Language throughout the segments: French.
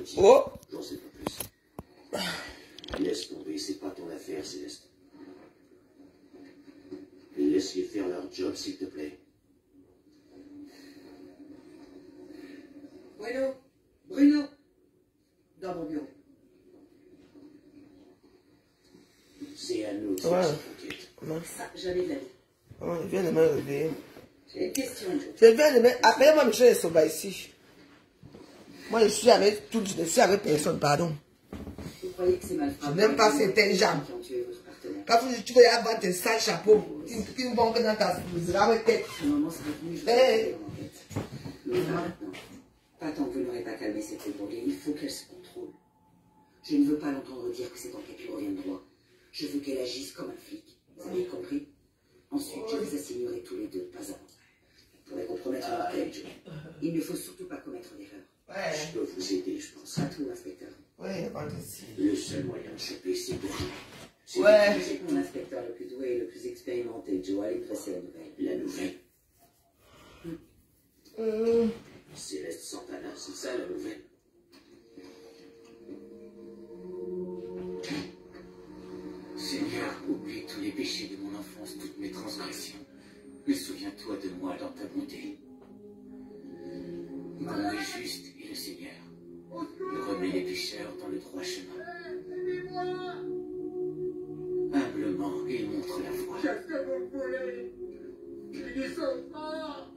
petit. Oh. J'en sais pas plus. Laisse tomber, c'est pas ton affaire, Céleste. Laisse-les faire leur job, s'il te plaît. Bruno Bruno Dans mon bureau. C'est à nous, de Ouais. faire. Non. Ça, jamais de la vie. Oh, il vient de me réveiller. J'ai une question. Je viens de me... Appelez-moi Michel Soba ici. Moi, je suis avec tout, je ne suis avec personne, pardon. Vous croyez que c'est mal Je n'aime pas tels gens. qui ont tué votre partenaire Quand tu- tu vas avoir tes sales chapeaux, qui ne vont que dans ta tête. Je Eh. Mais pas maintenant. Pas tant que vous n'aurez pas calmé cette ébourguée. Il faut qu'elle se contrôle. Je ne veux pas l'entendre dire que cette enquête lui revient de droit. Je veux qu'elle agisse comme un flic. Vous avez compris? Ensuite, je vous assignerai tous les deux, pas avant. Vous pourrez compromettre l'enquête, Joe. Il ne faut surtout pas commettre d'erreur. Ouais, Je peux vous aider, je pense. À tout, inspecteur. ouais, vendredi. Le seul moyen de choper, c'est pour vous. C'est Ouais. Mon inspecteur le plus doué et le plus expérimenté, Joe, allez dresser la nouvelle. La nouvelle. Hum, Céleste Santana, c'est ça la nouvelle. Seigneur, oublie tous les péchés de mon enfance, toutes mes transgressions. Mais souviens-toi de moi dans ta bonté. Bon et juste est le Seigneur. Il remet les pécheurs dans le droit chemin. Humblement, il montre la voie. Qu'est-ce que vous voulez? Qu'il n'y soit pas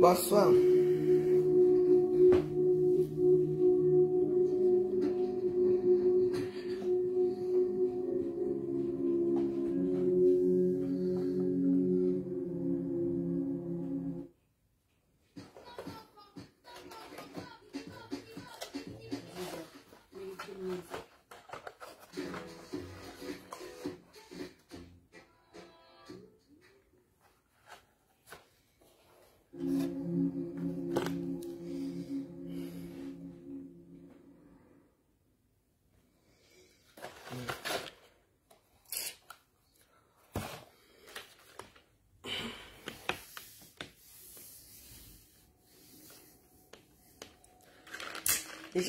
Boa sorte.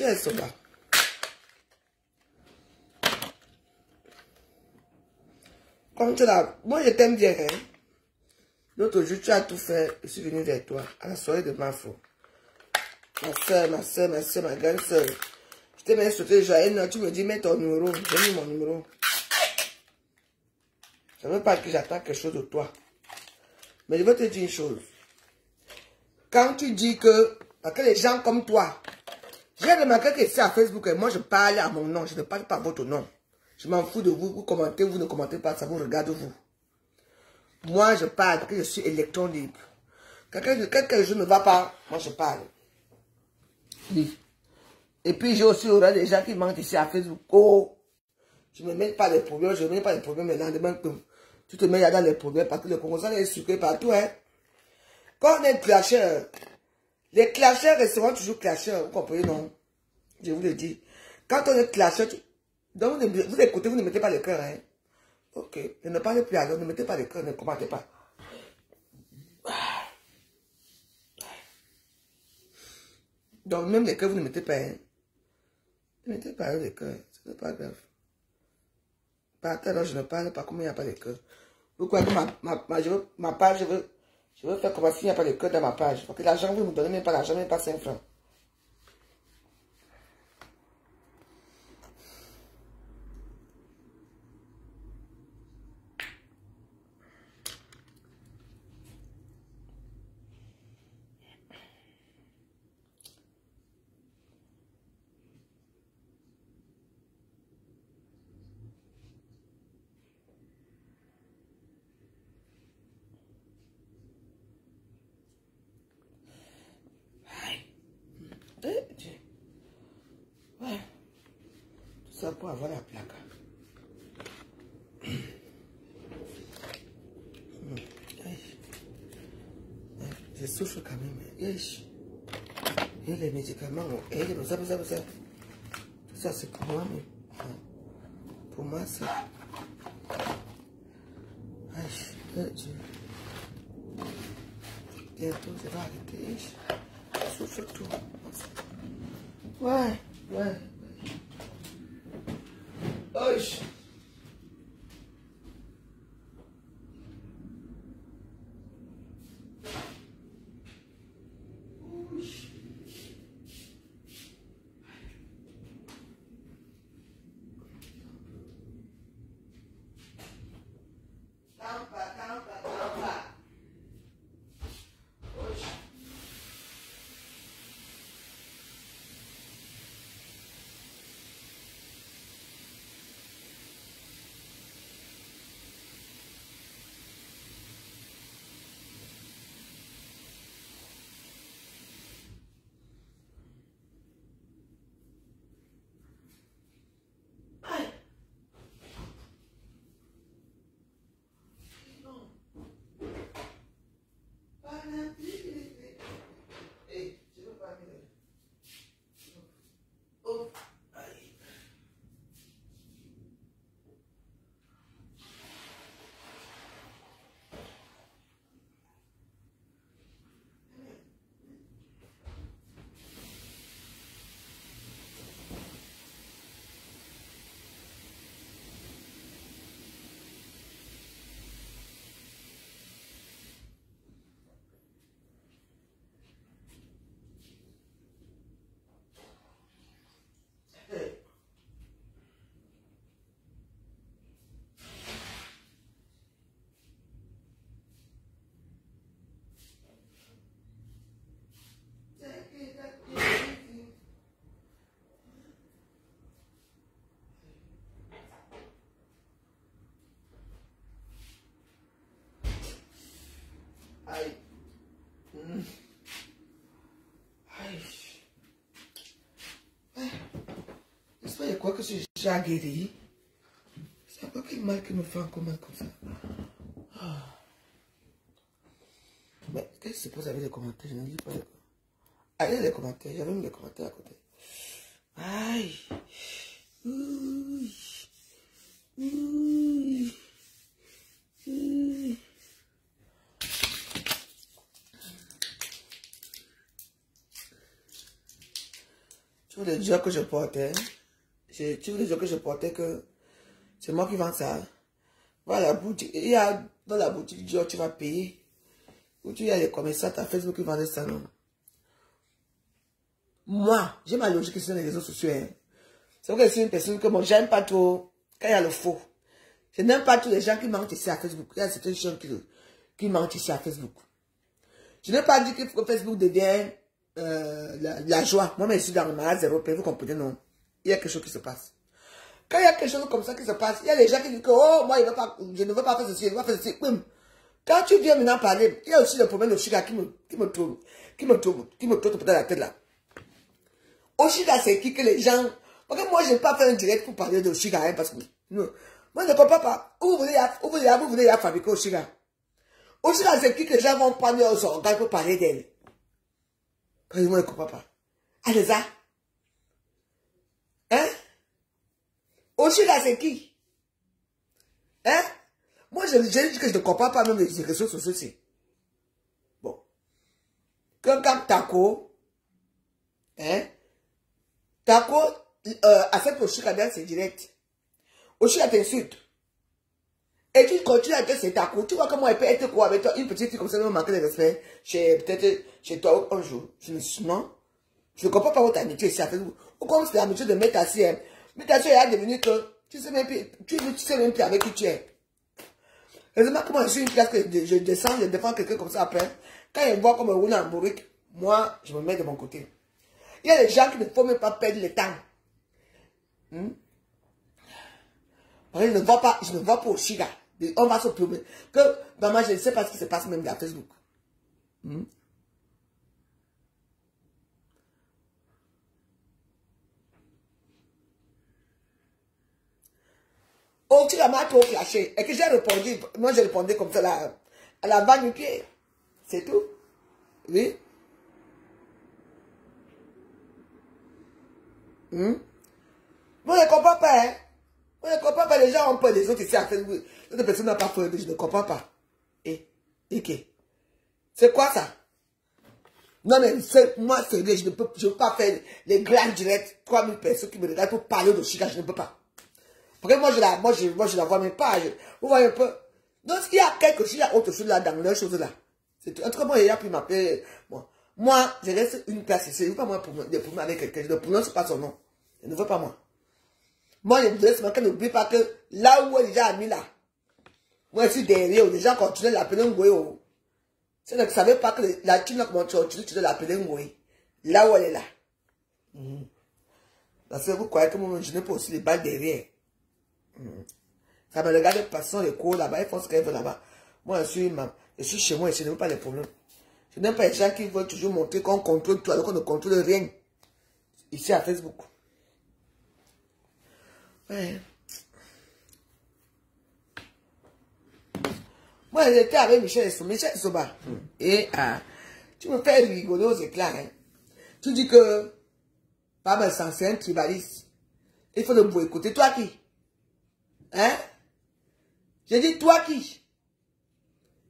Michel Soba. Comme tu l'as, moi je t'aime bien, hein. L'autre jour, tu as tout fait, je suis venu vers toi, à la soirée de ma foi. Ma soeur, ma soeur, ma soeur, ma grande soeur. Je t'ai même sauté joyeux, non, tu me dis, mets ton numéro, j'ai mis mon numéro. Je ne veux pas que j'attends quelque chose de toi. Mais je veux te dire une chose. Quand tu dis que, parce que les gens comme toi, j'ai remarqué que c'est à Facebook et moi je parle à mon nom, je ne parle pas à votre nom. Je m'en fous de vous, vous commentez, vous ne commentez pas, ça vous regarde vous. Moi je parle que je suis électron libre. Quand chose ne va pas, moi je parle. Oui. Et puis j'ai aussi aura des gens qui mentent ici à Facebook. Oh, je ne mets pas les problèmes, je ne mets pas les problèmes maintenant. Demain, tu te mets dans les problèmes parce que le Congo est sucré partout. Hein. Quand on est clasheur, les clasheurs resteront toujours clasheurs, vous comprenez, non? Je vous le dis. Quand on est clasheur, tu... donc vous, écoutez, vous ne mettez pas le cœur. Hein? Ok, ne parlez plus alors, ne mettez pas le cœur, ne commentez pas. Donc, même les cœurs, vous ne mettez pas. Hein. Ne mettez pas les cœurs. Ce n'est pas grave. Par terre, je ne parle pas comme il n'y a pas de cœur. Vous croyez que ma, ma, ma page, je veux, je veux faire comme s'il n'y a pas de cœur dans ma page. Parce que l'argent, vous ne me donnez même pas l'argent, même pas 5 francs. Eh, Dieu. Ouais. Tout ça pour avoir la plaque. Hmm. Aïe. Ouais, Je souffre quand même. Aïe. Et les médicaments, et les ça, ça, ça. Tout ça, c'est pour moi, I'm happy. Aïe. Hmm. Aïe. J'espère qu'il quoi que je suis déjà guéri? C'est pas quel mal qui me fait encore mal comme ça. Ah. Mais qu'est-ce qui se passe avec les commentaires? Je ne lis pas les commentaires. Ah, les commentaires. J'avais mis les commentaires à côté. Aïe. Tu vois les jours que je portais, vois les jours que je portais que c'est moi qui vends ça. Va à la boutique, il y a dans la boutique Dior, tu vas payer. Ou tu y a les commerçants à Facebook qui vendent ça, non? Moi, j'ai ma logique sur les réseaux sociaux. hein. C'est vrai que c'est une personne que moi, j'aime pas trop quand il y a le faux. Je n'aime pas tous les gens qui mentent ici à Facebook. Il y a certaines gens qui, qui mentent ici à Facebook. Je n'ai pas dit que Facebook devient euh, la, joie. Moi, mais je suis dans le malade zéro vous comprenez, non? Il y a quelque chose qui se passe. Quand il y a quelque chose comme ça qui se passe, il y a les gens qui disent que, oh, moi, pas, je ne veux pas faire ceci, je ne veux pas faire ceci. Quand tu viens maintenant parler, il y a aussi le problème de Oshiga qui me, qui me tourne, qui me tourne, qui me tourne dans la tête là. Oshiga, c'est qui que les gens, parce que moi, je n'ai pas fait un direct pour parler de Oshiga, hein, parce que, non. Moi, je ne comprends pas. Où vous voulez, où vous voulez, vous voulez fabriquer Oshiga? Oshiga, c'est qui que les gens vont prendre leurs organes pour parler d'elle? Parce que moi, je ne comprends pas. Allez, ça. Hein? Oshiga, c'est qui? Hein? Moi, je, je que je ne comprends pas même les réseaux sociaux. c'est- Bon. Quelqu'un taco, Hein? Tako euh, accepte Oshika dans ses directs. Oshika t'insulte. Et tu continues à dire c'est Tako. Tu vois comment elle peut être quoi avec toi, une petite fille comme ça, me manquer de respect chez peut-être chez toi un jour. Je. Je ne comprends pas votre amitié ici à Facebook. Ou comme c'est l'amitié de mettre assis. Hein. Mettre assis, elle a devenu que tu sais même plus, tu, sais même plus avec qui tu es. Heureusement, comment je suis une place que je descends, je défends quelqu'un comme ça après. Quand il voit comme roule en bourrique, moi, je me mets de mon côté. Il y a des gens qui ne faut même pas perdre le temps. Hmm? Je ne vois pas, je ne vois pas au Chiga. On va se promener. Que, maman, je ne sais pas ce qui se passe même dans Facebook. Hmm? Oh, tu m'a trop flashé. Et que j'ai répondu, moi j'ai répondu comme ça là, à la vanne du pied. C'est tout. Oui. Hmm? Je ne comprends pas. Hein? Moi je ne comprends pas. Les gens ont peur des autres ici à Facebook. D'autres personnes n'ont pas peur. Je ne comprends pas. Et, et que C'est quoi ça? Non, mais moi, c'est je ne peux, je peux pas faire les grands directs, 3000 personnes qui me regardent pour parler de Chica, je ne peux pas. Parce que moi, je la, moi, je, moi, je la vois même pas. vous voyez un peu. Donc, il y a quelque chose, il y a autre chose là, dans leurs choses là. En tout moi, il y a pu m'appeler. Bon. Moi, je laisse une place ici. Je ne veux pas moi pour des problèmes avec quelqu'un. Je ne prononce pas son nom. Je ne veux pas moi. Moi, je voudrais seulement qu'elle n'oublie pas que là où elle est déjà mis là, moi, je suis derrière, les gens continuent de l'appeler Ngoyo. Si vous ne savez pas que la Chine, comment tu continues, tu dois l'appeler Ngoyo. Là où elle est là. Mm. Parce que vous croyez que moi, je n'ai pas aussi les balles derrière. Ça me regarde passant les cours là-bas, ils font ce qu'elles veulent là-bas. Moi, je suis, je suis chez moi et je n'aime pas les problèmes. Je n'aime pas les gens qui veulent toujours montrer qu'on contrôle tout alors qu'on ne contrôle rien. Ici à Facebook. Ouais. Moi, j'étais avec Michel Soba. Michel Soba. Et ah, tu me fais rigoler aux éclats. Hein. Tu dis que Papa c'est un tribaliste. Il faut le boycotter. Toi qui? Hein? J'ai dit, toi qui?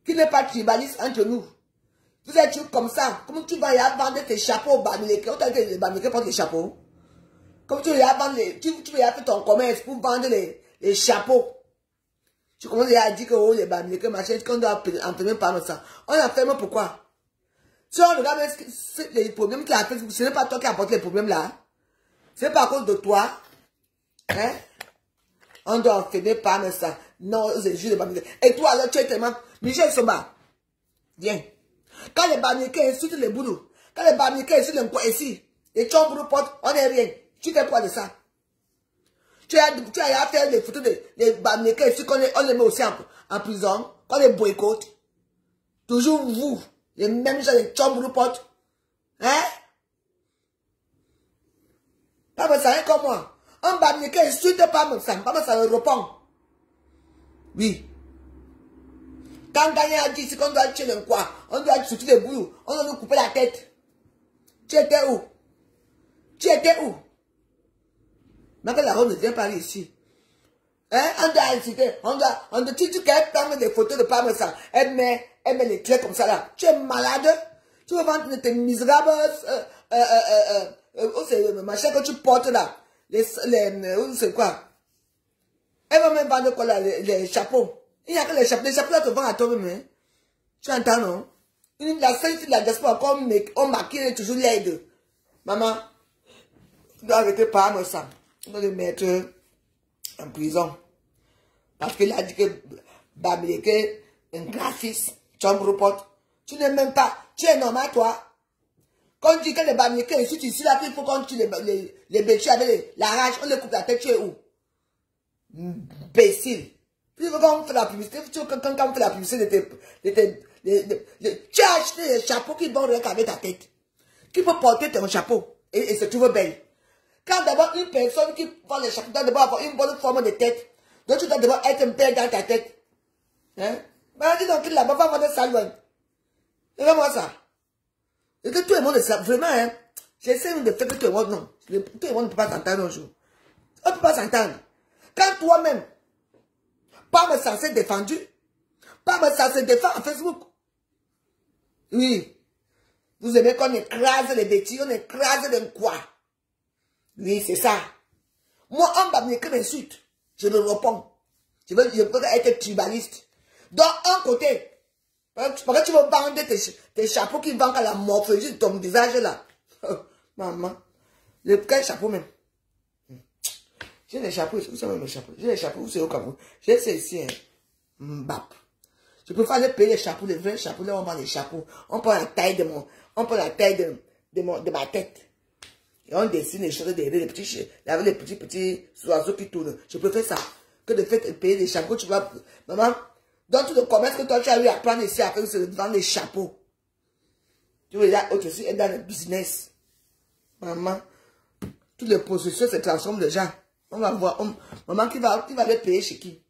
Qui n'est pas tribaliste entre nous? Vous êtes comme ça. Comment tu vas y vendre tes chapeaux au Bamileke? On t'a dit les Bamileke portent chapeaux. Comme tu y vendre les, tu, tu y faire ton commerce pour vendre les, les chapeaux. Tu commences à dire que oh, les Bamileke, machin, qu'on doit enfermer par ça. On enferme pourquoi? Si on regarde les problèmes qu'il a fait, ce n'est pas toi qui as apporté les problèmes là. C'est pas à cause de toi. Hein? On doit enfermer par ça. Non, c'est juste les Bamileke. Et toi, là, tu es tellement... Michel Soba, viens. Quand les Bamileke insultent les boulous, quand les Bamileke insultent les quoi ici, les chambres portent, on n'est rien. Tu fais quoi de ça? Tu as, tu as à faire des photos des de ici, qu'on on les met aussi en, prison, qu'on les boycotte. Toujours vous, les mêmes gens, les chambres portent. Hein? Pas me ça, comme moi. Un Bamileke insulte pas me ça, pas ça répond. Oui. Quand Gagné a dit qu'on doit tuer le quoi, on doit tuer les bouillons, on doit nous couper la tête. Tu étais où? Tu étais où? Mais que la robe ne vient pas ici. Hein? On doit inciter, on doit, on doit, tu dis qu'elle prend des photos de parmesan, elle met, elle met les traits comme ça là. Tu es malade? Tu veux vendre tes misérables, euh, euh, euh, euh, euh, machin que tu portes là. Les, les, c'est quoi? Elle va même vendre les, chapeaux. Il n'y a que les chapeaux. Les chapeaux là te vendent à toi-même. Hein. Tu entends, non? La fille de la diaspora, comme on maquille toujours l'aide. Maman, tu dois arrêter par ça. Doit le mettre en prison. Parce qu'il a dit que Bamileke, un graphiste, chambre pote. Tu n'es même pas, tu es normal toi. Quand on dit que les Bamileke ici, ici là, il faut qu'on tue les, les, les avec la rage, on les coupe la tête, tu es où? Imbécile. Tu veux quand on fait la publicité, tu veux quand, on fait la publicité de tes, tu as acheté des chapeaux qui vont rien qu'avec ta tête. Qui peut porter ton chapeau et, et se trouve belle? Quand d'abord une personne qui vend les chapeaux doit d'abord avoir une bonne forme de tête. Donc tu dois d'abord être belle dans ta tête. Hein? Mais dis donc là-bas, va vendre ça loin. Regarde-moi ça. Et que tout le monde est ça. Vraiment, hein. J'essaie de faire que tout le monde, non. Tout le monde ne peut pas s'entendre un jour. On ne peut pas s'entendre. Quand toi-même, pas me censé défendu. Pas me censé défendre en Facebook. Oui. Vous aimez qu'on écrase les bêtises, on écrase les quoi? Oui, c'est ça. Moi, on va me que m'insulte. Je le réponds. Je veux, je veux être tribaliste. Donc, un côté, que tu veux vendre tes, tes chapeaux qui vendent à la morphologie de ton visage là. Maman. Le, quel chapeau même J'ai des chapeaux, vous savez mes chapeaux? J'ai des chapeaux, vous savez au Cameroun? J'ai ceci, hein. Mbap. Je préfère aller payer les chapeaux, les vrais chapeaux. Là, on vend les chapeaux. On prend la taille de mon, on prend la taille de, de, mon, de ma tête. Et on dessine les choses derrière, les petits, avec les petits, petits oiseaux qui tournent. Je préfère ça que de faire payer des chapeaux. Tu vois, maman, dans tout le commerce que toi, tu as eu à prendre ici, après, de vendre des chapeaux. Tu veux dire, aussi être dans le business. Maman, toutes les possessions se transforment déjà. On va voir. maman, qui va, qui va les payer chez qui?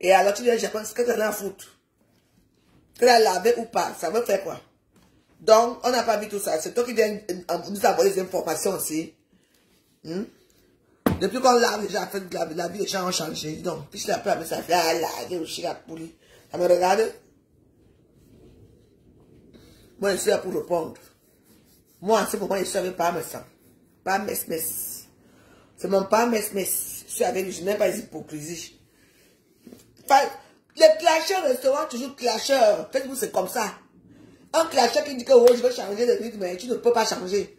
Et alors tu dis, Japon, ce que tu à foutre. Que la laver ou pas, ça veut faire quoi? Donc, on n'a pas vu tout ça. C'est toi qui viens euh, nous avoir des informations aussi. Hmm? Depuis qu'on lave, déjà, fait, la, la vie des gens a changé. Donc, puis la peur, ça fait ah, laver aussi la poulie. Ça me regarde? Moi, je suis là pour répondre. Moi, en ce moment, je suis avec pas mes sang. Pas mes mes. C'est mon pas mes mes. Je suis avec lui, je n'ai pas d'hypocrisie. Les clasheurs resteront toujours clasheurs. Faites-vous, c'est comme ça. Un clasheur qui dit que oh, je veux changer de rythme, mais tu ne peux pas changer.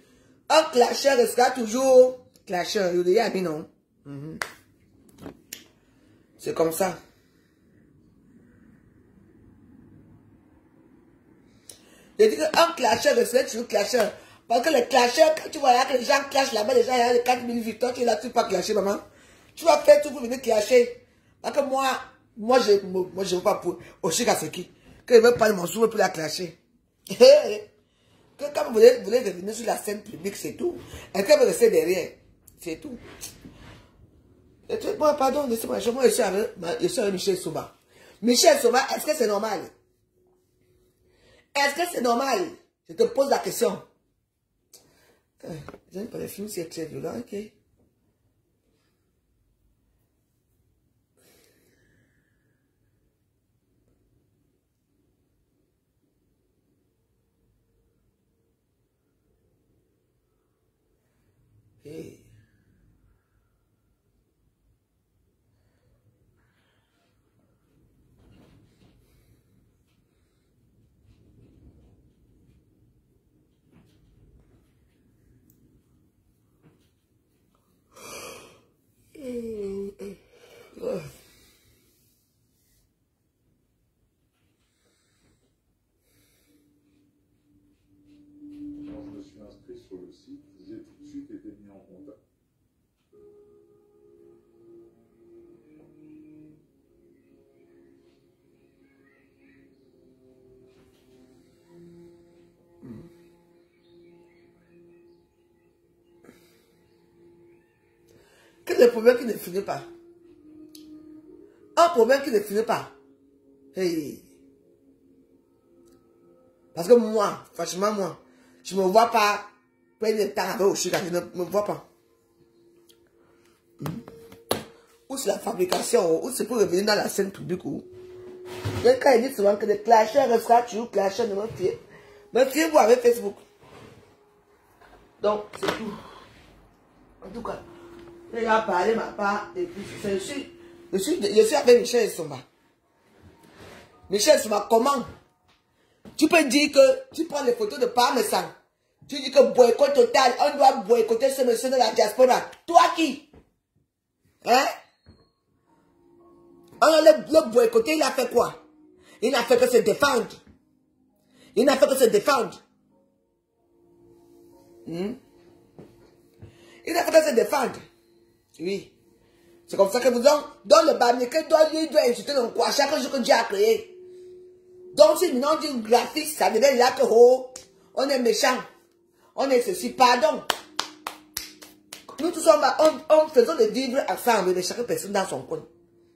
Un clasheur restera toujours clasheur. Il y a non? Mhm. C'est comme ça. Je dis qu'un clasheur restera toujours clasheur. Parce que les clasheurs, quand tu vois là que les gens clashent là-bas, les gens, il y a 4000 victoires, tu es là, tu ne peux pas clasher, maman. Tu vas faire tout pour venir clasher. Parce que moi, moi, je moi, je veux pas pour qui Que je veux pas mon souffle pour la clasher. que quand vous voulez, vous voulez revenir sur la scène publique, c'est tout. Et que vous restez derrière, c'est tout. Bon, pardon, laissez-moi, je, moi, je suis avec, je Michel Souba. Michel Souba, est-ce que c'est normal? Est-ce que c'est normal? Je te pose la question. Euh, J'aime pas les films, c'est très violent, ok. Un problème qui ne finit pas. Un problème qui ne finit pas. Parce que moi, franchement, moi, je me vois pas prendre le temps avec Oshika, je ne me vois pas. Ou c'est la fabrication, ou c'est pour revenir dans la scène publique. Ou... Il dit souvent que les clashers restent toujours clashers, ne me fiez. Me fiez-vous avec Facebook. Donc, c'est tout. En tout cas. Il ma part et puis je suis, avec Michel Soma. Michel Soma, comment? Tu peux dire que tu prends les photos de Parmesan. Tu dis que boycott total, on doit boycotter ce monsieur de la diaspora. Toi qui? Hein? On le, le boycotter, il a fait quoi? Il n'a fait que se défendre. Il n'a fait que se défendre. Hmm? Il n'a fait que se défendre. Oui. C'est comme ça que vous donc, dans le que doit lui doit insulter dans quoi chaque jour que Dieu a créé. Donc, si nous dit graphique, ça devient là que, oh, on est méchant. On est ceci, pardon. nous tous, on, on, on faisons de vivre ensemble, mais chaque personne dans son coin.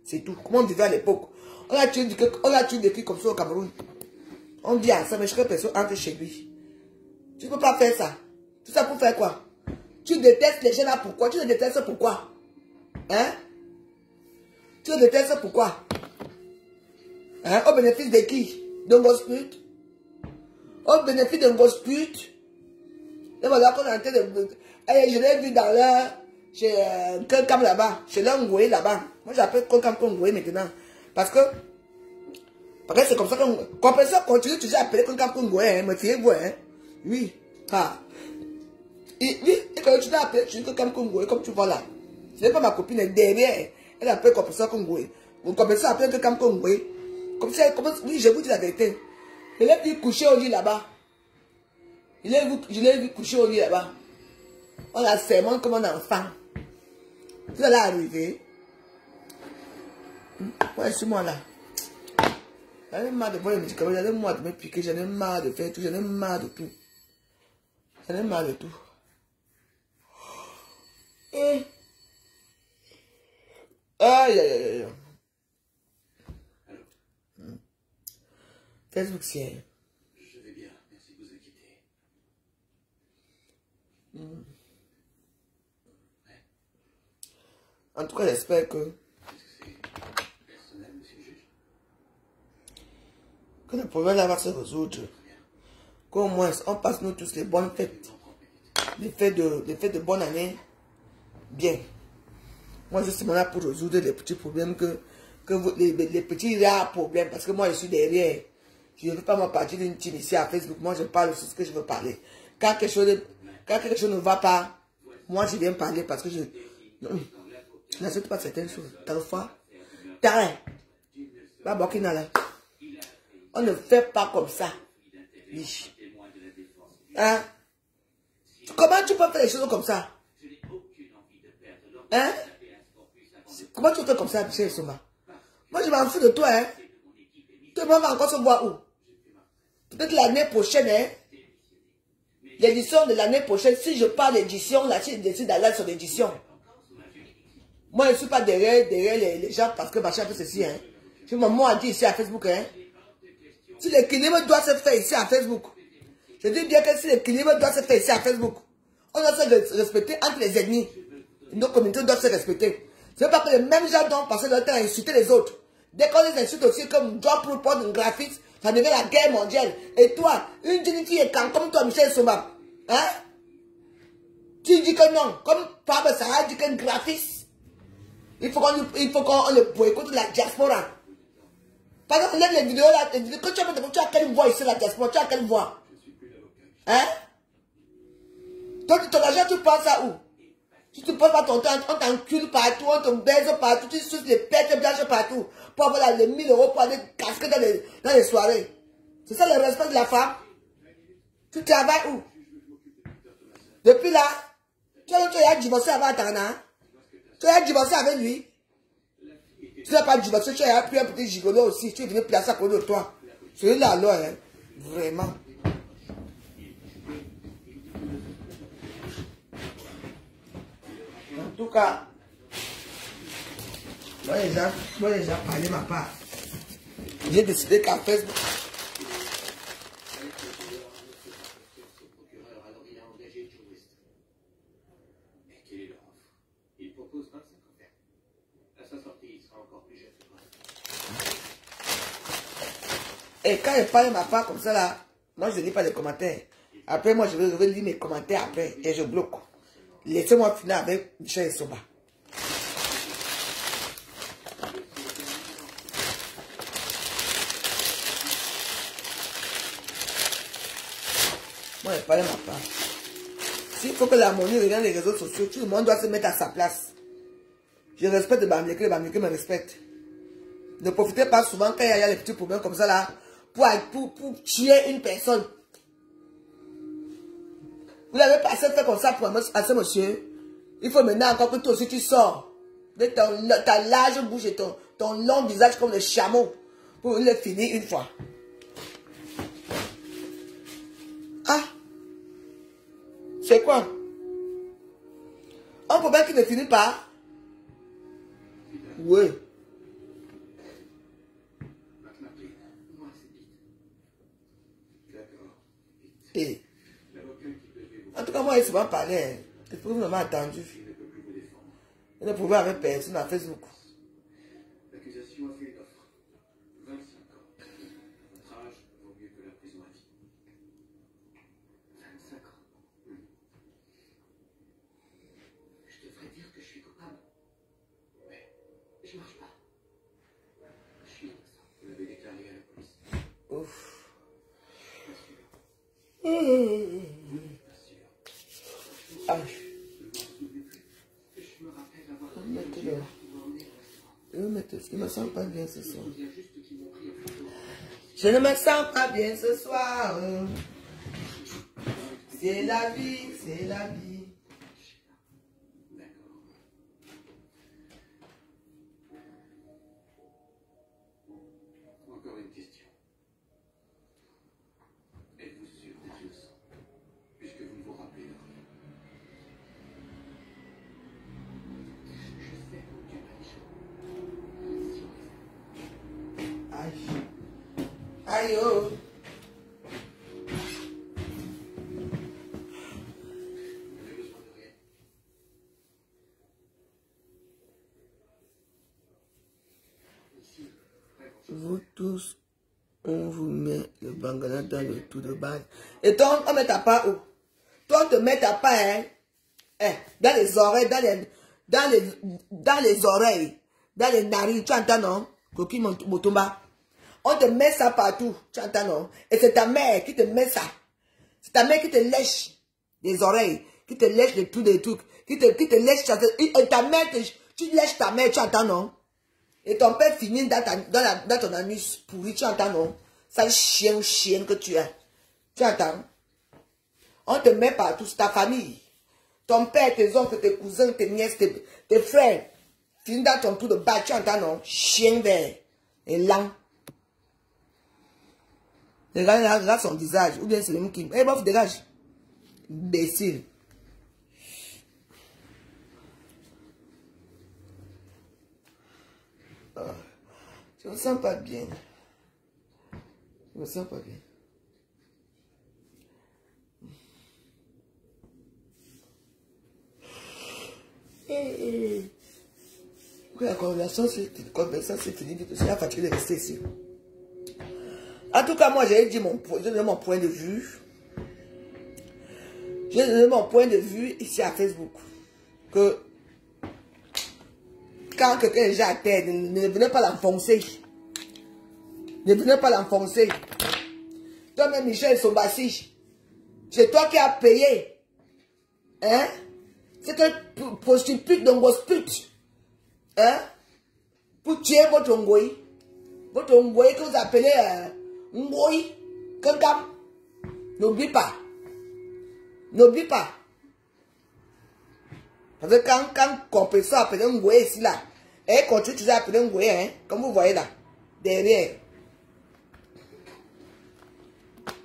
C'est tout. Comment on vivait à l'époque On a tué on a tué des filles comme ça au Cameroun. On vit ensemble, mais chaque personne entre chez lui. Tu ne peux pas faire ça. Tout ça pour faire quoi? Tu détestes les gens là, pourquoi? Tu les détestes pourquoi? Hein? Tu les détestes pourquoi? Hein? Au bénéfice de qui? D'un gosse pute? Au bénéfice d'un gosse pute? Et voilà qu'on est en train de... Eh, je l'ai vu dans leur... Chez euh, là-bas. Chez leur Ngoué là-bas. Moi j'appelle quelqu'un Ngoué maintenant. Parce que... Parce que c'est comme ça que... Compréhension continue toujours à appeler quelqu'un Ngoué. Hein, me fiez-vous, hein Oui. Ah. Et, oui, et quand tu l'as appelé, tu dis comme tu vois là. Ce n'est pas ma copine, elle derrière. Elle appelle comme ça Ngoué. Comme ça, appelle quelqu'un Ngoué. Comme ça, comme, oui, je vous dis la vérité. Je l'ai vu coucher au lit là-bas. Je l'ai vu coucher au lit là-bas. On la sermente comme un enfant. Vous allez arriver. Ouais, c'est moi là. J'en ai marre de voir les médicaments, j'en ai marre de me piquer, j'en ai marre de faire tout, j'en ai marre de tout. J'en ai marre de tout. Et... Aïe, aïe, aïe, aïe. Facebook, c'est... Je vais bien, merci de vous inquiéter. En tout cas, j'espère que... Que c'est personnel, monsieur le juge Que le problème là va se résoudre. Qu'au moins, on passe nous tous les bonnes fêtes. Les fêtes de, les fêtes de bonne année. Bien. Moi, je suis là pour résoudre les petits problèmes que, que vous, les, les petits rares problèmes. Parce que moi, je suis derrière. Je ne veux pas me partir d'une à Facebook. Moi, je parle sur ce que je veux parler. Quand quelque chose, quand quelque chose ne va pas, moi, je viens parler parce que je... N'accepte pas certaines choses. Burkina là. On ne fait pas comme ça. Hein? Comment tu peux faire les choses comme ça? Hein? Comment tu fais comme ça, Michel Soma? Moi, je m'en fous de toi, hein? Tout le monde va encore se voir où? Peut-être l'année prochaine, hein? L'édition de l'année prochaine, si je parle d'édition, si je décide d'aller sur l'édition. Moi, je ne suis pas derrière, derrière les, les, gens parce que machin fait ceci, hein. Je maman a dit ici à Facebook, hein. Si l'équilibre doit se faire ici à Facebook, je dis bien que si l'équilibre doit se faire ici à Facebook, on doit se respecter entre les ennemis. Nos communautés doivent se respecter. Ce n'est pas que les mêmes gens doivent passer leur temps à insulter les autres. Dès qu'on les insulte aussi comme drop report un graphiste, ça devient la guerre mondiale. Et toi, une jeune est quand comme toi, Michel Soma, hein? Tu dis que non, comme Pablo Sarah dit qu'un graphiste, il faut qu'on qu'on le boycotte la diaspora. Par exemple, les vidéos là, les tu as, tu quelle voix ici la diaspora, tu as quelle voix? Hein? Donc ton argent, tu penses à où? Tu passes pas ton temps, on t'encule partout, on te baise partout, tu suces les pètes blanches partout pour avoir les 1000 euros pour aller casquer dans les, dans les soirées. C'est ça le respect de la femme? Tu travailles où? Depuis là, tu as, tu divorcé avec Tana. Tu as divorcé avec lui. Tu n'as pas divorcé, tu as pris un petit gigolo aussi. Tu es venu placer à côté de toi. C'est là alors, hein. Vraiment. En tout cas, moi déjà, moi déjà parlé ma part. J'ai décidé qu'à Facebook. procureur, alors il a engagé une juriste. Et quelle est leur offre Il propose 25 ans. À sa sortie, il sera encore plus jeune que moi. Et quand je parle ma part comme ça là, moi je ne lis pas les commentaires. Après, moi je vais, je vais lire mes commentaires après et je bloque. Laissez-moi finir avec Michel Soba. Moi, je parle ma part. S'il faut que l'harmonie regarde les réseaux sociaux, tout le monde doit se mettre à sa place. Je respecte le Bamileke me respecte. Ne profitez pas souvent quand il y a les petits problèmes comme ça là, pour, pour, pour tuer une personne. Vous l'avez pas assez fait comme ça pour à ce monsieur. Il faut maintenant encore que toi aussi tu sors de ton, ta large bouche et ton, ton long visage comme le chameau pour le finir une fois. Ah! C'est quoi? Un problème qui ne finit pas. Oui. Et, L'avocat qui devait vous en tout cas, moi, il se m'a parlé. Le problème m'a attendu. il ne ne pouvait avec personne à Facebook. L'accusation a fait une offre. 25 ans. Votre âge vaut mieux que la prison à vie. 25 ans. Je devrais dire que je suis coupable. Mais je marche pas. Je suis innocent. Vous l'avez déclaré à la police. Ouf. Me sens pas bien ce soir. Je ne me sens pas bien ce soir. C'est la vie, c'est la vie. Vous tous, on vous met le bangala dans le tout de base. Et toi, on met ta part où? Toi, on te met ta part, hein? Eh, dans les oreilles, dans les, dans les, dans les oreilles, dans les narines, tu entends, non? Coquille Motumba. On te met ça partout, tu entends, non? Et c'est ta mère qui te met ça. C'est ta mère qui te lèche les oreilles, qui te lèche les tous les trucs, qui te, qui te lèche, ta, ta mère, te- tu lèches ta mère, tu entends, non? Et ton père finit dans, ta, dans, ton anus pourri, tu entends, non? Sale chien ou chienne que tu es. Tu entends? On te met partout, c'est ta famille. Ton père, tes oncles, tes cousins, tes nièces, tes, tes frères. Finit dans ton trou de bas, tu entends, non? Chien vert et lent. Regarde, regarde son visage. Ou bien c'est le même qui... Eh, bof, dégage. Imbécile. Je me sens pas bien. Je me sens pas bien. Eh, eh. Oui, la conversation, c'est fini. C'est la fatigué de rester ici. En tout cas, moi, j'ai dit mon, mon point de vue. J'ai donné mon point de vue ici à Facebook. Que quand quelqu'un est déjà à terre, ne, ne venez pas l'enfoncer. Ne venez pas l'enfoncer. Toi-même, Michel Sombassi, c'est toi qui as payé. Hein? C'est un prostitute d'Ongosput. Hein? Pour tuer votre Ngoï. Votre Ngoï que vous appelez euh, Ngoï. Kankam. N'oublie pas. N'oublie pas. Parce que quand, quand compresseur appelé Ngoué ici, là, elle continue toujours à appeler Ngoué, hein, comme vous voyez là, derrière.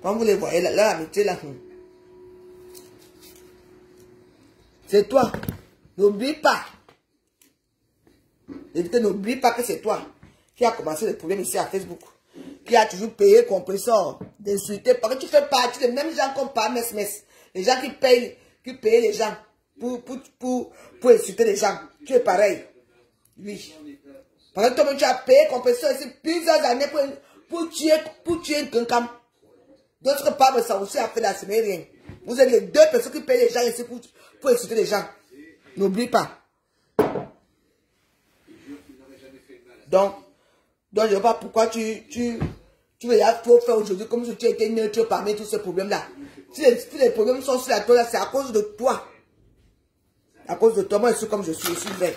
Comme vous les voyez là, là, l'amitié là. C'est toi. N'oublie pas. Évitez, n'oublie pas que c'est toi qui a commencé le problème ici à Facebook. Qui a toujours payé compresseur, d'insulter. Parce que tu fais partie des mêmes gens qu'on parle, mes, mes. Les gens qui payent, qui payent les gens pour, pour, pour, pour insulter les gens. Tu es pareil. Oui. Parce que toi-même, tu as payé compresseur ici plusieurs années pour, pour tuer, pour tuer un cancam. D'autres parlent, ça aussi a fait la semaine rien. Vous êtes les deux personnes qui payent les gens ici pour, pour insulter les gens. N'oublie pas. Donc, donc je ne sais pas pourquoi tu, tu, tu veux faut faire aujourd'hui comme si tu étais neutre parmi tous ces problèmes-là. Si les, si les problèmes sont sur la toile, c'est à cause de toi. À cause de toi, moi je suis comme je suis, je suis vrai.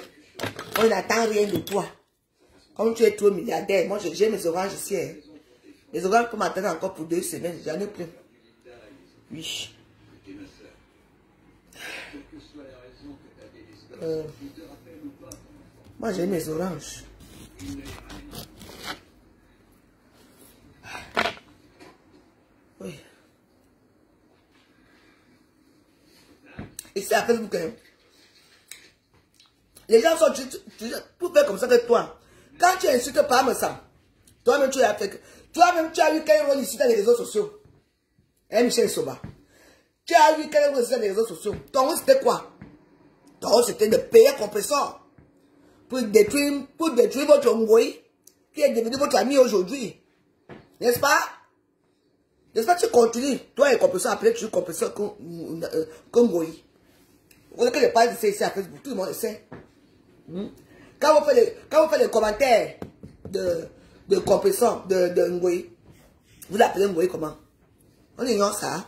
On n'attend rien de toi. Comme tu es trop milliardaire, moi j'ai mes oranges ici. hein. Les oranges peuvent m'attendre encore pour deux semaines, j'en ai plein. Oui. Euh, moi j'ai mes oranges. Oui. Et c'est à Facebook. hein. Les gens sont pour faire comme ça que toi. Quand tu insultes Parmesan, toi-même tu as fait. Toi-même tu as eu quel rôle ici dans les réseaux sociaux? Hein, Michel Soba Tu as eu quel rôle ici dans les réseaux sociaux? Ton rôle c'était quoi? Ton rôle c'était de payer compresseur pour détruire, pour détruire votre Ngoï qui est devenu votre ami aujourd'hui. N'est-ce pas? N'est-ce pas tu continues? Toi et compresseur, après tu compresseur Congoï. Vous voyez que de ça ici à Facebook, tout le monde le sait. Hmm? Quand vous faites les, quand vous faites les commentaires de, de compétition de, de vous l'appelez Ngoï comment? On ignore ça.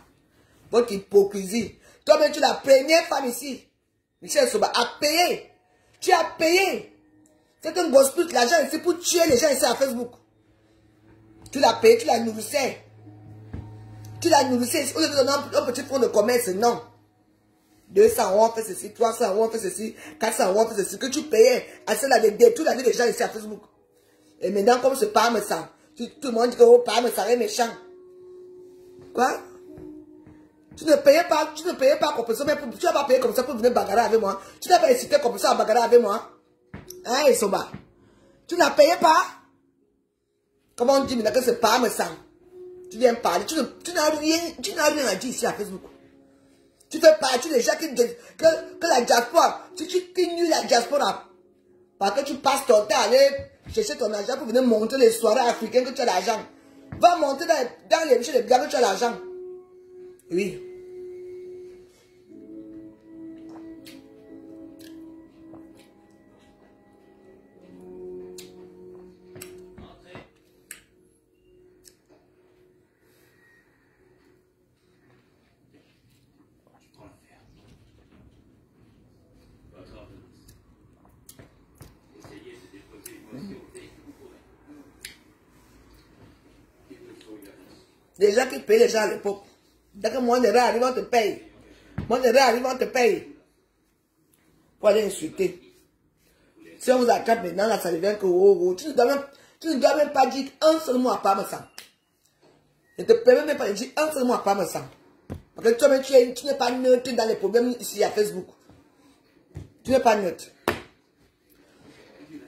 Votre hypocrisie. Toi-même, tu es la première femme ici. Michel Soba a payé. Tu as payé. C'est un gospel, l'argent ici pour tuer les gens ici à Facebook. Tu l'as payé, tu l'as nourrissé. Tu l'as nourrissé. Au lieu de donner un petit fonds de commerce, non. 200 euros, on fait ceci, 300 euros, on fait ceci, 400 euros, on fait ceci, que tu payais à cela de détruire la vie des gens ici à Facebook. Et maintenant, comme ce ça, tout le monde dit que oh, ça est méchant. Quoi? Tu ne payais pas, tu ne payais pas comme ça, mais tu n'as pas payé comme ça pour venir bagarrer avec moi. Tu n'as pas incité comme ça à bagarrer avec moi. Hein, Isoba Tu n'as payé pas Comment on dit maintenant que c'est ça Tu viens parler, tu n'as rien, tu rien à dire ici à Facebook. Tu fais partie des gens qui que, que la diaspora, tu, tu nuis la diaspora. Parce que tu passes ton temps à aller chercher ton argent pour venir monter les soirées africaines que tu as l'argent. Va monter dans, dans les chez les gars que tu as l'argent. Oui. Les gens qui payent les gens à l'époque. Dès que moi, on arrive, on te paye. Moi, on arrive, on te paye. Pour aller insulter. Si on vous attrape maintenant, là, ça devient que oh, oh, tu, ne dois même, pas dire un seul mot à Parmesan. Je ne te permets même pas de dire un seul mot à Parmesan. Parce que toi-même, tu, tu n'es pas neutre dans les problèmes ici à Facebook. Tu n'es pas neutre.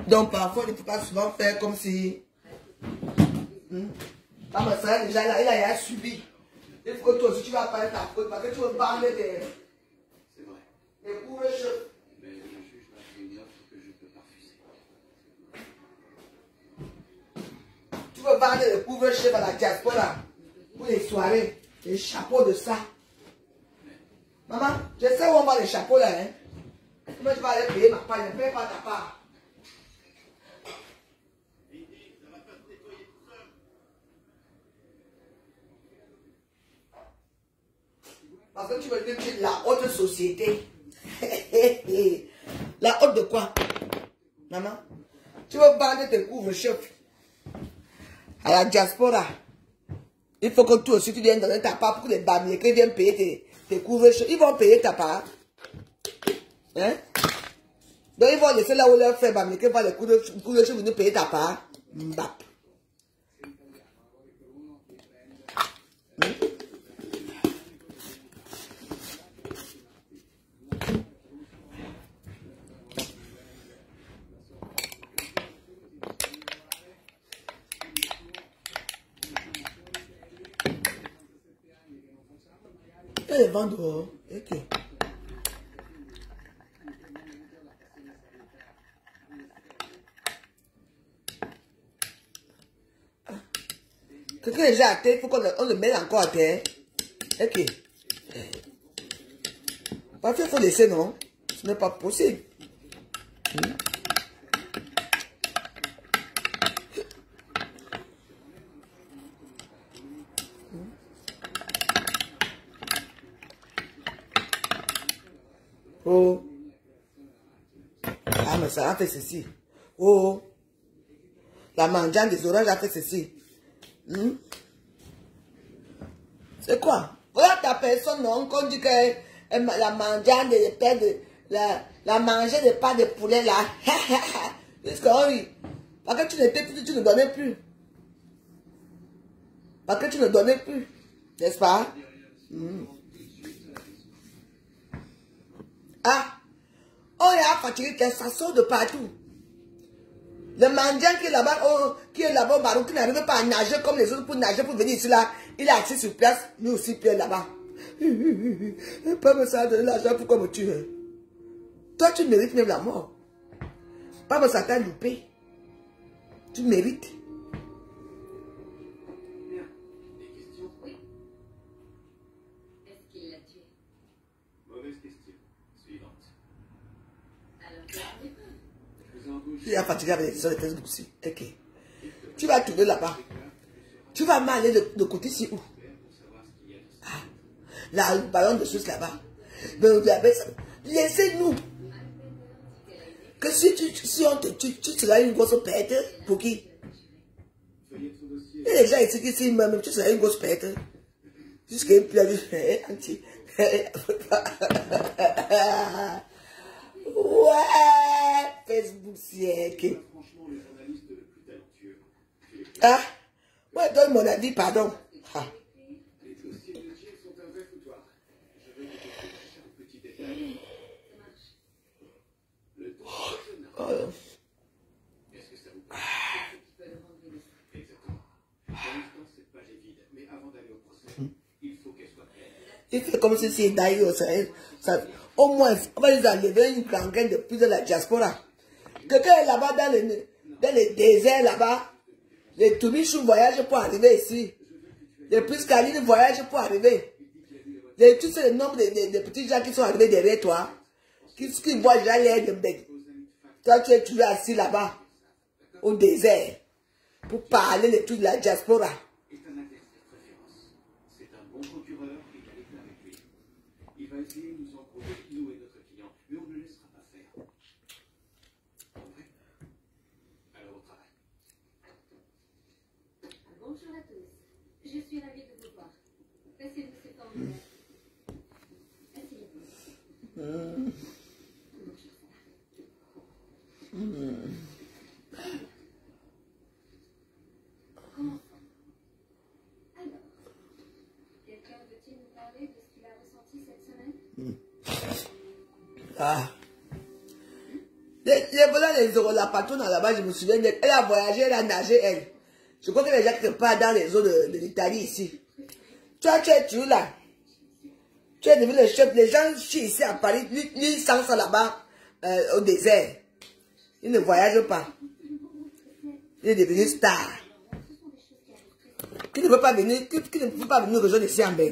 Donc parfois, il ne faut pas souvent faire comme si... Hmm? Ah, mais ça, déjà, il a, il a subi. Il faut que toi aussi, tu vas parler ta faute, parce que tu veux parler des... C'est vrai. Des couvre-chefs. Mais le juge m'a fait une offre que je ne peux pas refuser. Tu veux parler des couvre-chefs à la diaspora pour les soirées, les chapeaux de ça. Maman, je sais où on va les chapeaux là, hein. Comment tu vas aller payer ma part, ne paye pas ta part. Parce que tu veux dire la haute société. la haute de quoi? Maman? Tu veux vendre tes couvre-chefs à la diaspora. Il faut que toi aussi tu viennes donner ta part pour que les Bamilekés viennent payer tes, tes couvre-chefs. Ils vont payer ta part. Hein? Donc ils vont laisser là où leur frère Bamileke va les couvre-chefs venir payer ta part. Mbap. Les vendre dehors. Ok. Quelqu'un est déjà à terre, il faut qu'on le, le mette encore à terre. Ok. Parfois, il faut laisser, non? Ce n'est pas possible. Hmm? Oh. Ah, mais a fait ceci. Oh. La mangeante des oranges a fait ceci. Hmm? C'est quoi? Voilà ta personne, non? Qu'on dit que la mangeante des de, la, la manger des pas de poulet là. Rit? Parce que tu n'étais plus, tu ne donnais plus. Parce que tu ne donnais plus. N'est-ce pas? Hmm. Ah, On est à fatiguer, ça sort de partout. Le mendiant qui est là-bas, oh, qui est là-bas au qui n'arrive pas à nager comme les autres pour nager, pour venir ici là, il est assis sur place, lui aussi là-bas. Pas me ça l'argent pour qu'on me. Toi, tu mérites même la mort. Pas me ça t'a loupé. Tu mérites. Tu es fatigué avec les Facebook aussi. Ok. Tu vas tourner là-bas. Tu vas m'aller de, de côté ici où? Ah, là, le ballon de sauce là-bas. Laissez-nous. Que si, tu, si on te tue, tu seras une grosse pète. Pour qui? Et les gens ici qui s'y même, tu seras une grosse pète. Jusqu'à une anti. Ouais, Facebook siècle. Franchement, le journaliste le plus talentueux. Ah, moi, donne mon avis, pardon. Ah. Les dossiers de Jill sont un vrai foutoir. Je veux que tu cherches chaque petit détail. Le ton personnage. Oh. Est-ce que ça vous plaît? Tu peux le rendre une Exactement. Pour l'instant, cette page est vide, mais avant d'aller au procès, il faut qu'elle soit pleine. Il fait comme si c'est d'ailleurs, ça, ça, au moins, on va les enlever une gangrène de plus de la diaspora. Quelqu'un est là-bas dans le, dans le désert là-bas. Les Toumichou voyagent pour arriver ici. Les Priscaline voyagent pour arriver. Les, tu nombre de, de- de petits gens qui sont arrivés derrière toi. Qui, qui voient déjà l'air de. Toi, tu es toujours assis là-bas. Au désert. Pour parler de toute la diaspora. est un index de préférence. C'est un bon procureur et qualité avec lui. Il va essayer de nous embrouiller, nous et notre client, mais on ne le laissera pas faire. En vrai Alors au travail. Bonjour à tous. Je suis ravie de vous voir. Passez-vous ce formulaire. Asseyez-vous. Bonjour, Commençons. Alors, quelqu'un veut-il nous parler de ce qu'il a ressenti cette semaine Ah. Les, les volants, les euros, la patronne là-bas, je me souviens. Elle a voyagé, elle a nagé, elle. Je crois que les gens qui pas dans les eaux de, l'Italie ici. Toi, tu es là? Tu es devenu le chef. Les gens chient ici à Paris, lui, sent ça là-bas, euh, au désert. Il ne voyage pas. Il est devenu star. Qui ne veut pas venir, qui, ne veut pas venir rejoindre ici en bain?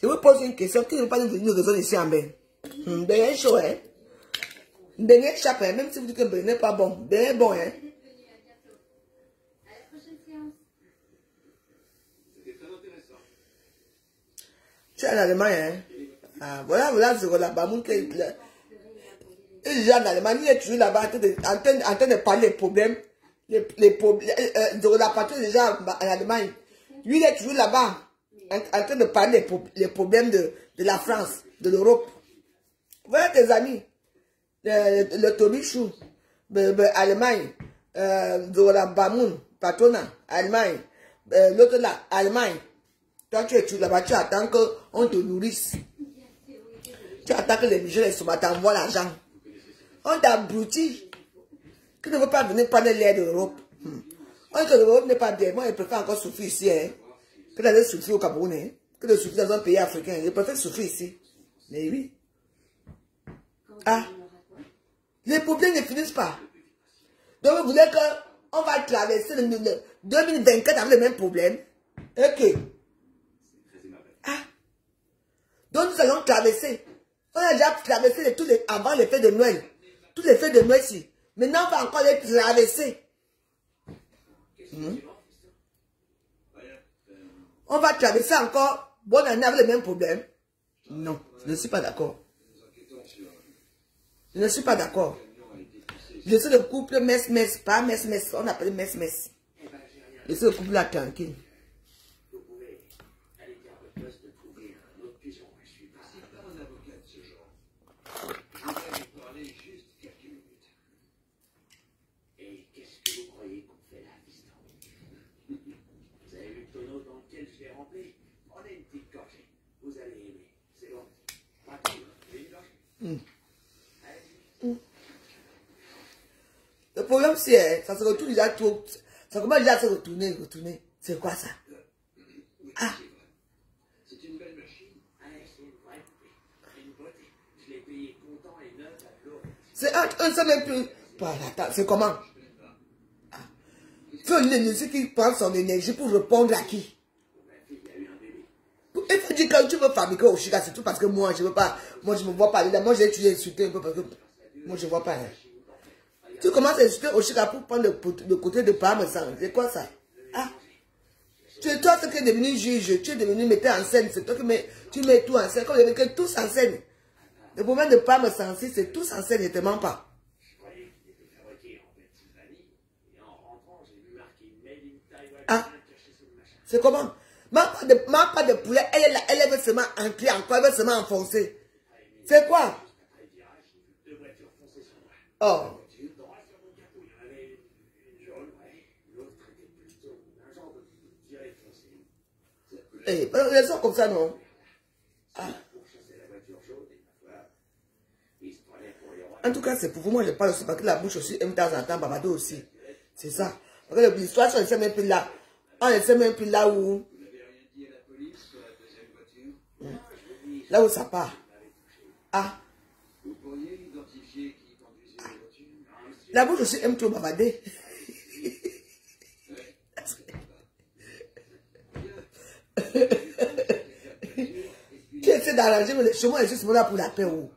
Je vous pose une question. Qui ne veut pas venir rejoindre ici en? Est chaud, hein? Est chape, hein? Même si vous dites que n'est pas bon. Est bon, hein? Tu es en Allemagne, hein? Ah, voilà, voilà, c'est la Bamoun qui est là. Et les gens en Allemagne, il est toujours là-bas en en train, de parler des problèmes. Les, les problèmes, euh, la des gens en Allemagne. Lui, il est toujours là-bas, en, train de parler des problèmes de, de la France, de l'Europe. Voilà tes amis. Le, le, le Toby Chou, de, de Allemagne, euh, Bamoun, patronat, Allemagne, euh, l'autre là, Allemagne. Toi, tu es là-bas, tu attends qu'on te nourrisse. Tu attends que les Michel et Souma t'envoient l'argent. On t'a abruti. Qui ne veut pas venir prendre l'air de l'Europe. Hmm. On dit que l'Europe n'est pas bien. Moi, je préfère encore souffrir ici. Hein, que d'aller souffrir au Cameroun. Hein, que de souffrir dans un pays africain. Je préfère souffrir ici. Mais oui. Ah. Les problèmes ne finissent pas. Donc, vous voulez qu'on va traverser le, le 2024 avec les mêmes problèmes. Ok. Ah. Donc nous allons traverser. On a déjà traversé tous les, avant les fêtes de Noël. Tous les fêtes de Noël ici. Maintenant, on va encore les traverser. Hmm. On va traverser encore bonne année avec les mêmes problèmes. Non, je ne suis pas d'accord. Je ne suis pas d'accord. Je suis le couple mess-mess, pas mess-mess. On appelle mess-mess. Je suis le couple là tranquille. Vous pouvez aller dire à votre poste de trouver un autre pigeon. Je suis pas C'est pas un avocat de ce genre. Je voudrais vous parler juste quelques minutes. Et qu'est-ce que vous croyez qu'on fait là, fiston Vous avez vu le tonneau dans lequel je l'ai rempli Prenez une petite gorgée. Vous allez aimer. C'est bon. Pas tout, hein. Et une gorgée. Aussi, hein, ça se retourne déjà trop. Ça commence déjà à se retourner, retourner. C'est quoi ça? Ah, C'est c'est et c'est un, seul même plus. C'est comment? Ah. Faut une énergie qui prend son énergie pour répondre à qui? Bébé. Il faut dire quand tu veux fabriquer au Chica, c'est tout parce que moi, je veux pas. Moi, je me vois pas. Moi, j'ai tué insulté un peu parce que moi, je vois pas. hein. Tu commences à insulter au Chica pour prendre le, côté de parmesan. C'est quoi ça? Ah tu es toi qui est devenu juge, tu es devenu metteur en scène, c'est toi qui mets, tu mets tout en scène, comme il y avait tous en scène. Le problème de parmesan, si c'est tous en scène, je te mens pas. Ah. C'est comment? Même pas de, pas de poulet, elle est là, elle veut seulement entrer encore, elle veut seulement enfoncer. C'est quoi? Après le virage, j'ai vu deux voitures foncer sur moi. Oh, J'ai eu droit sur mon capot. Il y en avait une, une jaune, ouais. L'autre était plutôt un genre de violet foncé. Eh, pas raison comme ça, non? Rois. En tout cas, c'est pour vous, moi je parle aussi parce que la bouche aussi aime de temps en temps babado aussi. C'est ça. Parce que l'histoire, on ne sait même plus là. On ne sait même plus là où, voiture là où ça part. Ah, Vous pourriez identifier qui conduisait la voiture la bouche aussi aime trop babader. tu essaies d'arranger mais le chemin est juste là pour la paix. oh.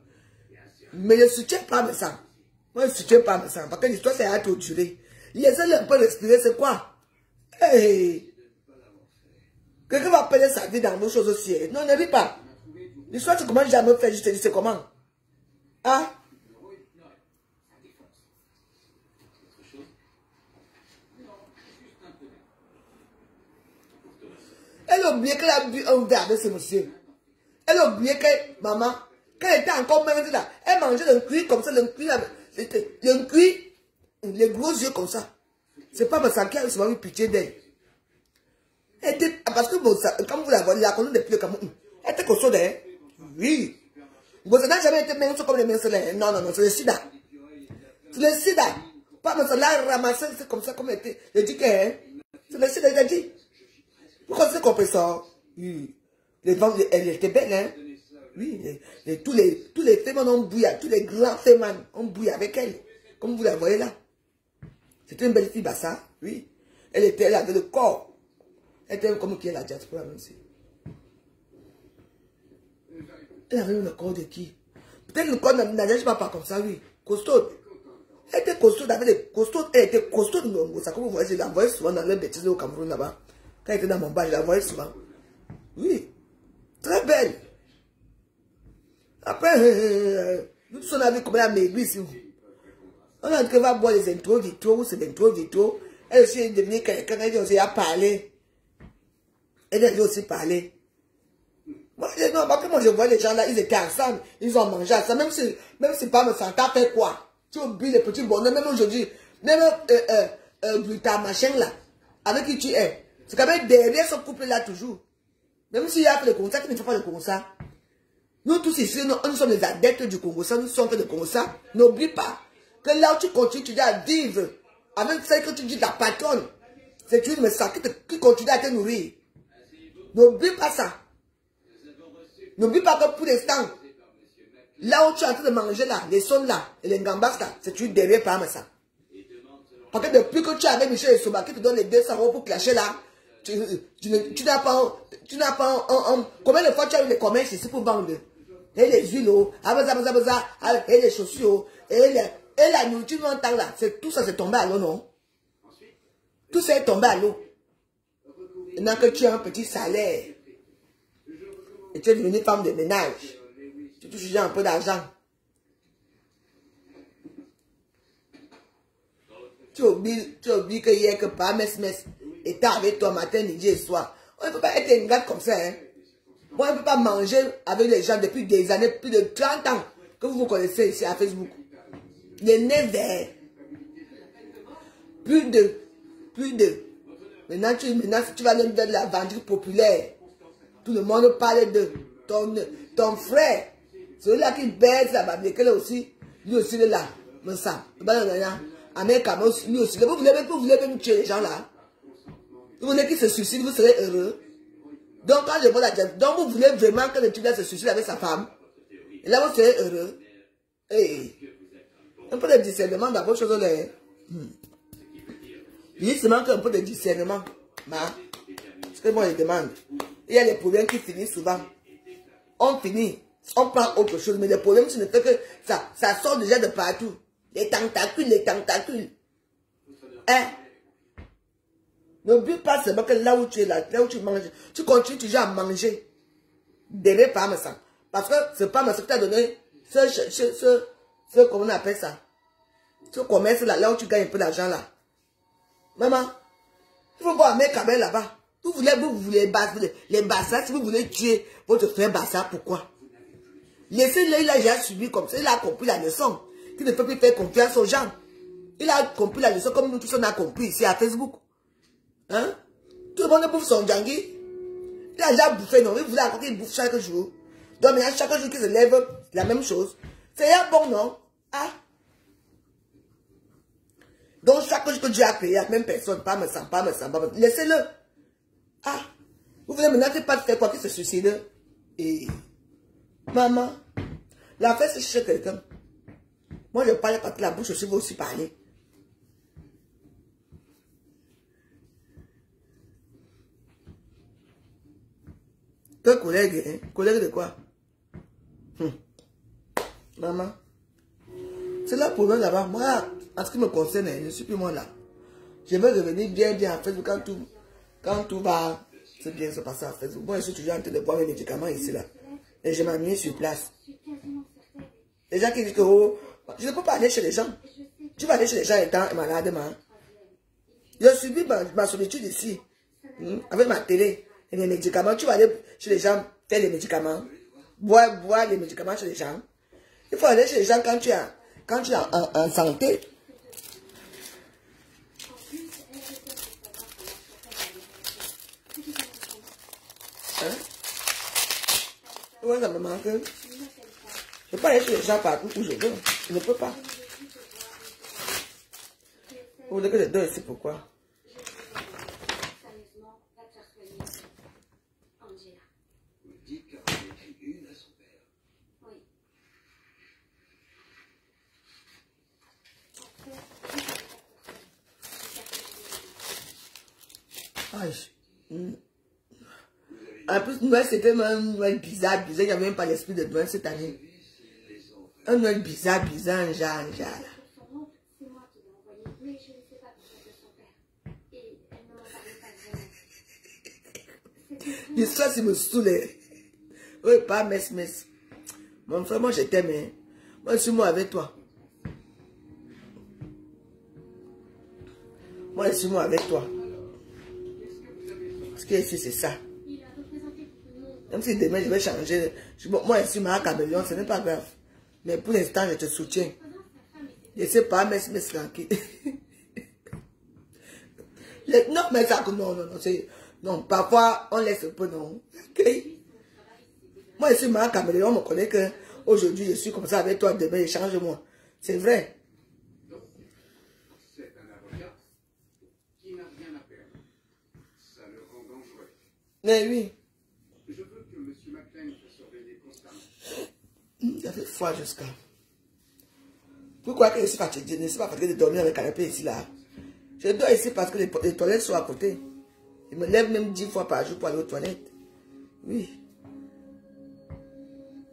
Mais je ne soutiens pas mes sangs. Moi, je ne soutiens pas mes sangs. Parce que l'histoire, c'est à torturer. Laissez-le un peu respirer, c'est quoi? Hey Quelqu'un va perdre sa vie dans vos choses aussi. hein. Non, ne ris pas. L'histoire, tu commences jamais à faire, je te dis, c'est comment? Ah? Elle a oublié qu'elle a bu un verre avec ce monsieur. Elle a oublié que, maman, qu'elle était encore même là, elle mangeait le cuit comme ça, le cuit, c'était le cuit, les gros yeux comme ça. C'est pas parce qu'elle a eu pitié d'elle. Elle était, parce que bon, ça, quand vous la voyez, la connue depuis le Cameroun, elle était costaud d'elle. Oui. Bon, ça n'a jamais été mince comme les minces là. Non, non, non, c'est le sida. C'est le sida. Pas mais ça l'a ramassé, c'est comme ça, comme elle était. Je dis que, hein, c'est le sida, il a dit. Pourquoi c'est compris ça? Oui. Les ventes, elle était belle, hein? Oui, les- tous les, tous les femmes ont bouillé, tous les grands femmes ont bouillé avec elle. Comme vous la voyez là. C'était une belle fille, bah ça, oui. Elle était, elle avait le corps. Elle était comme qui est la diaspora, même si. Elle avait le corps de qui? Peut-être le corps n'agit pas, pas comme ça, oui. Costaud. Elle était costaud, elle avait des costauds, elle était costaud. Ça, comme vous voyez, je la voyais souvent dans les bêtises au Cameroun là-bas. Elle était dans mon bar, je la voyais souvent. Oui. Très belle. Après, euh, nous tous on a vu comment elle a maigri ici. On a va boire les ou c'est vitro. Elle aussi est devenue quelqu'un, elle aussi a parlé. Elle a aussi parlé. Moi, je, non, parce que moi, je vois les gens là, ils étaient ensemble, ils ont mangé ensemble, même si, même si pas me sentais fait quoi. Tu oublies les petits bonheurs, même aujourd'hui, même, euh, euh, euh, machin là, avec qui tu es. C'est quand même derrière ce couple là toujours. Même s'il y a fait le Congo, qui ne fait pas le Congo. Nous tous ici, nous, nous sommes les adeptes du Congo nous sommes fait de Congo. N'oublie pas que là où tu continues, tu dis à vivre avec celle que tu dis la patronne. C'est une ça qui, continue à te nourrir. N'oublie pas ça. N'oublie pas que pour l'instant, là où tu es en train de manger là, les sons là, et les gambas là, c'est tu derrière par ça. Parce que depuis que tu es avec Michel Soba qui te donne les 200 euros pour clasher là, tu, tu, n'as pas, tu n'as pas, un, un- combien de fois tu as eu les commerces ici pour vendre? Et les huiles, oh, ah, baza, baza, baza, ah, et les chaussures, oh, et, les, et la nourriture en temps là, tout ça c'est tombé à l'eau, non? Tout ça est tombé à l'eau. Maintenant que tu as un petit salaire, et tu es devenue femme de ménage, tu touches déjà un peu d'argent. Tu oublies, tu oublies que hier que par mes mes était avec toi matin, midi et soir. On ne peut pas être une gars comme ça. Hein. Moi, on ne peut pas manger avec les gens depuis des années, plus de 30 ans, que vous vous connaissez ici à Facebook. Les nez verts. Plus de, plus de. Maintenant, tu, maintenant, tu vas aller dans la venture populaire, tout le monde parle de ton, ton frère. Celui-là qui baisse la Bible, qu'elle aussi, lui aussi il est là. Mais ça, lui aussi. Vous voulez, vous voulez même tuer les gens là. Vous voulez qu'ils se suicident, vous serez heureux. Donc, quand je vois la donc vous voulez vraiment que le type se suicide avec sa femme. Et là, vous serez heureux. Et un peu de discernement dans vos choses. Là. Hmm. Il se manque un peu de discernement. Ma, ce que moi je demande. Il y a des problèmes qui finissent souvent. On finit, on prend autre chose, mais le problème, ce ne que ça, ça sort déjà de partout. Les tentacules, les tentacules. Hein? N'oublie pas seulement que là où tu es là, là où tu manges, tu continues toujours à manger des parmesan. Parce que ce parmesan qui t'a donné, ce, ce, ce, ce, comment on appelle ça? Ce commerce là, là où tu gagnes un peu d'argent là. Maman, il faut voir mes caméras là-bas. Vous voulez, vous voulez les bassins, si vous voulez tuer votre frère bassin, pourquoi? Laissez-le, il a déjà subi comme ça, il a compris la leçon. Qu'il ne peut plus faire confiance aux gens. Il a compris la leçon comme nous tous on a compris ici à Facebook. Hein? Tout le monde bouffe son djangui. Il a déjà bouffé, non? Il voulait qu'il bouffe chaque jour. Donc maintenant, chaque jour qu'il se lève, la même chose. C'est bon, non? Ah? Donc chaque jour que Dieu a créé, la même personne, pas me sent, pas me sent, pas me Laissez-le. Ah? Vous voulez maintenant pas faire quoi? Qu'il se suicide? Et maman, la fête c'est chez quelqu'un. Moi je parle quand la bouche aussi vous aussi parler. Que collègue, hein? Collègue de quoi? Hum. Maman. C'est là pour moi là-bas. Moi, en ce qui me concerne, je ne suis plus moi là. Je vais revenir bien, bien en Facebook quand tout, quand tout va se bien se passer en Facebook. Moi, je suis toujours en train de boire mes médicaments ici là. Et je m'amuse sur place. Les gens qui disent que oh, je ne peux pas aller chez les gens. Tu vas aller chez les gens étant malade, man. Je subis ma, ma solitude ici. Hmm, avec ma télé mes médicaments. Tu vas aller chez les gens faire les médicaments. Boire, boire les médicaments chez les gens. Il faut aller chez les gens quand tu as quand tu es en, en, santé. Hein? Ouais, ça me manque. Je ne peux pas aller chez les gens partout où je veux. Je ne peux pas. Vous voulez que je donne ici pourquoi? En plus, Noël, c'était un Noël bizarre, bizarre. Il n'y avait même pas l'esprit de Noël cette année. Un Noël bizarre, bizarre, genre, genre. L'histoire, c'est me saoulait. Oui, pas mess, mess. Mon frère, moi, je t'aime. Moi, je suis moi avec toi. Moi, je suis moi avec toi. Ici, c'est ça. Même si demain je vais changer, moi ici, ma caméléon, ce n'est pas grave. Mais pour l'instant, je te soutiens. Je sais pas, mais c'est tranquille. non, mais ça, non, non, non, non, parfois, on laisse un peu, non. Moi ici, ma caméléon, on me connaît que aujourd'hui, je suis comme ça avec toi, demain, change-moi. C'est vrai. C'est un avocat qui n'a rien à perdre. Ça le rend dangereux. Mais oui. Je veux que M. McLean se surveille constamment. Il a fait froid jusqu'à. Pourquoi que je suis fatigué Je ne suis pas fatigué de dormir le canapé ici là. Je dors ici parce que les, les toilettes sont à côté. Je me lève même dix fois par jour pour aller aux toilettes. Oui.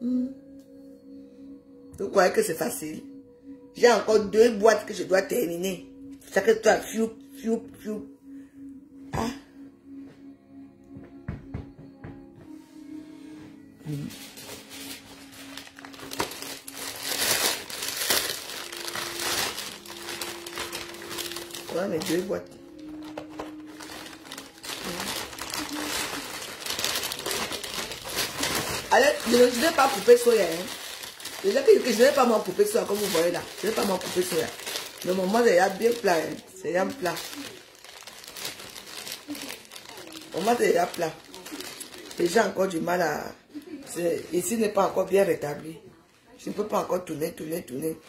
Hmm. Vous croyez que c'est facile? J'ai encore deux boîtes que je dois terminer. Chaque toi, fiou, fiou, fiou. Ah. Hmm. Voilà mes deux boîtes. Allez, je ne vais pas couper soya. Hein. Je ne vais pas m'en couper soya comme vous voyez là. Je ne vais pas m'en couper soya. Le moment c'est bien plat. Hein. C'est bien plat. Au moment c'est plat. J'ai encore du mal à ici n'est pas encore bien rétabli. Je ne peux pas encore tourner, tourner, tourner.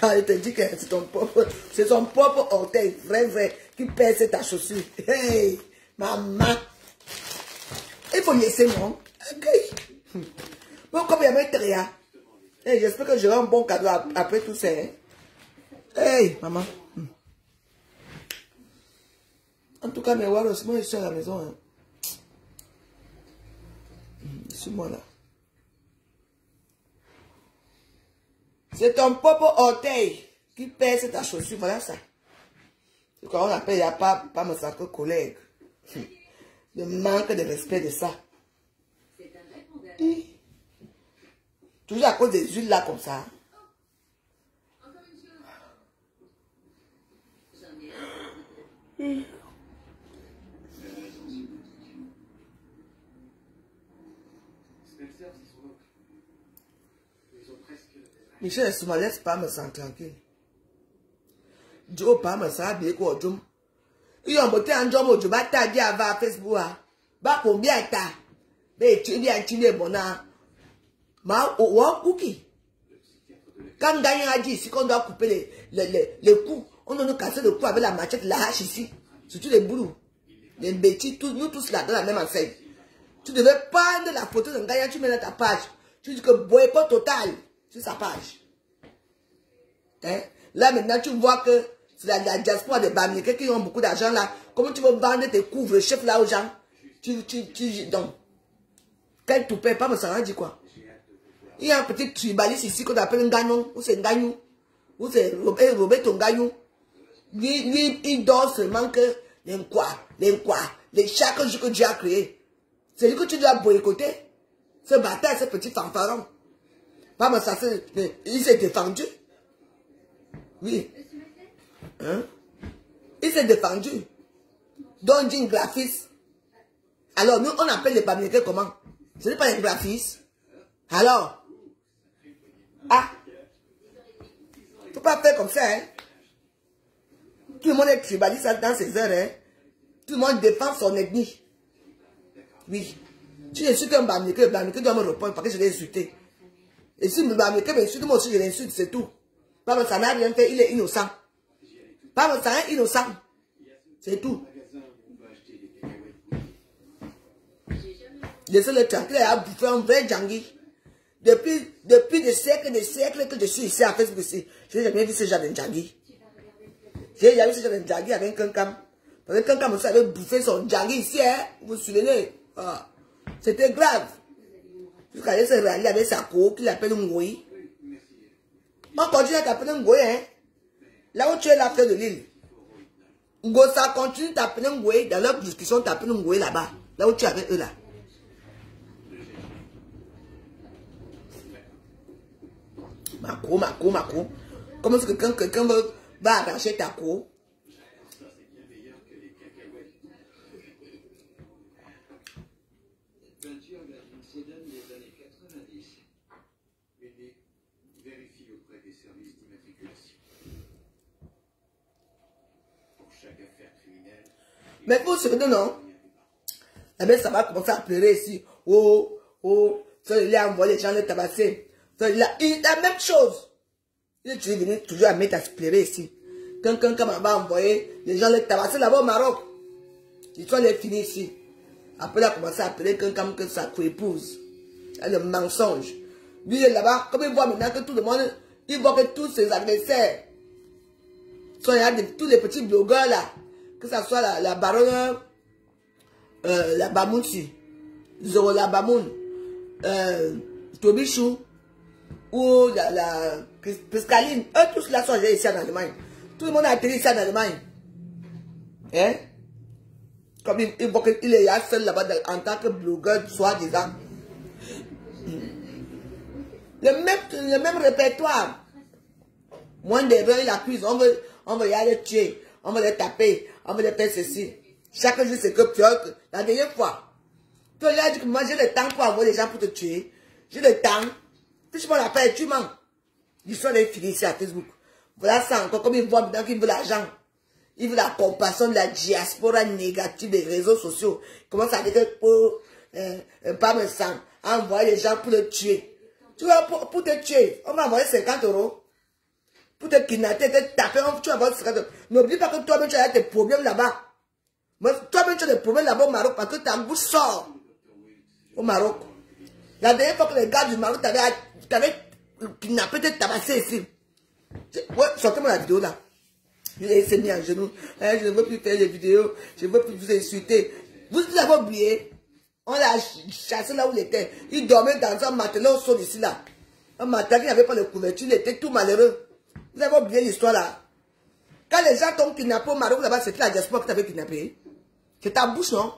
Ah, il te dit que c'est ton propre, c'est son propre orteil, vrai, vrai, qui pèse ta chaussure. Hey, maman. Il faut laisser, non? Ok. Bon, comme il y a mes. Hey, j'espère que j'aurai un bon cadeau après tout ça. Hein. Hey, maman. Hmm. En tout cas, mes Waros, moi, je suis à la maison. Hein. Hmm, suis-moi là. C'est ton propre orteil qui pèse ta chaussure. Voilà ça. C'est quoi on appelle, il n'y a pas, pas mon sacre collègue. Le manque de respect de ça. C'est un répondeur. Toujours à cause des huiles là comme ça. Encore une chose. J'en ai un. Spencer, c'est son oncle. Ils ont presque la même âge. Michel Soumales pas me sentir tranquille. Joe pas me sentir bien quoi Jum. Il y a un beauté en Jomo Joe bata dit avant Facebook ah. Ba pour bien ta. Mais tu viens tu viens bon ah. Ma ou cookie. Quand Daniel a dit ici qu'on doit couper les, les, les, les coups, on doit nous casser le cou avec la machette, la hache ici. Surtout les boulous. Les bêtises, tous, nous tous là, dans la même enseigne. Tu devais prendre la photo de Gaïa, tu mets dans ta page. Tu dis que boycott total sur sa page. Hein? Là maintenant, tu vois que c'est la, diaspora des Bamilés qui ont beaucoup d'argent là. Comment tu veux vendre tes couvre-chefs là aux gens? Tu, tu, tu, donc. Quel pas me savoir dit quoi? Il y a un petit tribaliste ici qu'on appelle un gagnon, ou c'est un gagnon, ou c'est Robert, Roberto Gagnon. Lui, lui, il dort seulement que les quoi, les quoi, les chaque jour que Dieu a créé. C'est lui que tu dois boycotter. Ce bâtard, ce petit fanfaron. Pas c'est- il s'est défendu. Oui. Hein? Il s'est défendu. Donc, dit un graphiste. Alors, nous, on appelle les Bamilés comment? Ce n'est pas un graphiste. Alors? Ah faut pas faire comme ça, hein Tout le monde est tribaliste dans ces heures, hein Tout le monde défend son ethnie. Oui. Si je suis qu'un Bamilé, le Bamilé doit me répondre parce que je l'ai insulté. Et si Bamilé m'insulte, moi aussi je l'insulte, c'est tout. Pas ça n'a rien fait, il est innocent. Pas ça est innocent. C'est tout. Laissez-le tranquille, il a un vrai Djangui. Depuis, depuis des siècles des siècles que je suis ici à Facebook ici, je n'ai jamais vu ce genre de plateau. J'ai jamais vu ce genre de Djangui avec un cam. Parce que Kankam aussi avait bouffé son Djangui ici, hein. Vous vous souvenez? Ah. C'était grave. Jusqu'à ce se rallier avec sa co qu'il appelle Ngoï. On continue à t'appeler Ngoï, hein. Là où tu es la fleur de l'île. Ngo, ça continue d'appeler un Ngoï. Dans leur discussion, t'appelles Ngoï là-bas. Là où tu es avec eux là. Macro, macro, macro. Comment est-ce que quelqu'un veut- va arracher ta co Mais vous savez, non Eh bien, ça va commencer à pleurer ici. Oh, oh, celui-là a envoyé les gens le tabasser. Il la même chose. Il est venu toujours à mettre à se pleurer ici. Quand quelqu'un m'a envoyé les gens le tabasser là-bas au Maroc. L'histoire est finie ici. Après, il a commencé à appeler quelqu'un que sa co-épouse. Le mensonge. Lui, il là-bas, comme il voit maintenant que tout le monde, il voit que tous ses adversaires sont là, tous les petits blogueurs là, que ce soit la, la baronne, euh, la Bamounsi, Zoro Bamoun, euh, Tobichou, ou la, la Pis- Piscaline, eux tous là sont allés ici en Allemagne. Tout le monde a atterri ici en Allemagne. Hein? Comme il, est là seul là-bas en tant que blogueur, soi-disant. Le même, répertoire. Moins d'erreurs, il accuse. On veut, on veut y aller tuer. On veut les taper. On veut les faire ceci. Chaque jour, c'est que que la dernière fois. Tu as dit que moi, j'ai le temps pour avoir les gens pour te tuer. J'ai le temps. Prends la tu mens. L'histoire est finie ici à Facebook. Voilà ça encore, comme ils voient maintenant qu'ils veulent l'argent. Ils veulent la compassion de la diaspora négative des réseaux sociaux. Ils commencent à dire pour, euh, pas me envoyer les gens pour le tuer. Tu vois, pour, pour te tuer, on va envoyer 50 euros. Pour te kidnapper, te taper, tu vas voir N'oublie pas que toi-même, tu as tes problèmes là-bas. Toi-même, tu as des problèmes là-bas au Maroc parce que ta bouche sort au Maroc. La dernière fois que les gars du Maroc t'avaient kidnappé, te tabassé ici. Sortez-moi la vidéo là. Il s'est mis à genoux. Je ne veux plus faire des vidéos. Je ne veux plus vous insulter. Vous, vous avez oublié. On l'a chassé là où il était. Il dormait dans un matelas au sol ici là. Un matelas qui n'avait pas de couverture. Il était tout malheureux. Vous avez oublié l'histoire là. Quand les gens t'ont kidnappé au Maroc là-bas, c'était la diaspora qui t'avait kidnappé. C'est ta bouche, non?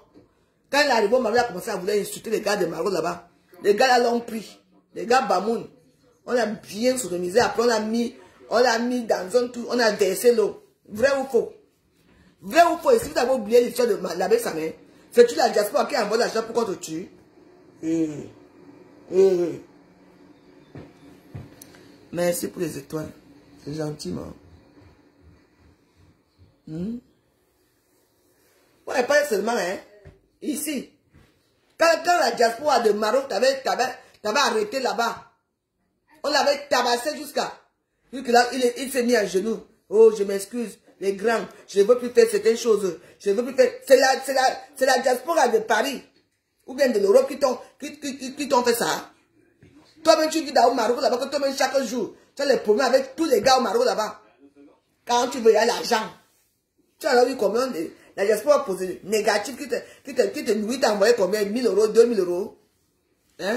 Quand il est arrivé au Maroc, il a commencé à vouloir insulter les gars de Maroc là-bas. Les gars là l'ont pris. Les gars Bamoun. On a bien sodomisé. Après, on l'a mis, on l'a mis dans un tout. On a versé l'eau. Vrai ou faux? Vrai ou faux? Et si vous avez oublié l'histoire de l'abbé Samet, c'est-tu la diaspora qui envoie l'argent pour qu'on te tue mmh. Mmh. Merci pour les étoiles. C'est gentil, moi. Mmh. Ouais, pas seulement, hein. Ici. Quand, quand la diaspora de Maroc t'avait arrêté là-bas, on l'avait tabassé jusqu'à... Vu que là, il, il s'est mis à genoux. Oh, je m'excuse, les grands, je ne veux plus faire certaines choses. Je ne veux plus faire... C'est la, la, diaspora de Paris, ou bien de l'Europe qui t'ont qui, qui, fait ça. Toi-même, tu dans au Maroc là-bas, que toi-même, chaque jour, les problèmes avec tous les gars au Maroc là-bas. Quand tu veux, y a l'argent. Tu as vu combien de... La diaspora posée négative qui te, qui te, qui te nourrit, t'a envoyé combien? 1000 euros, 2000 euros. Hein?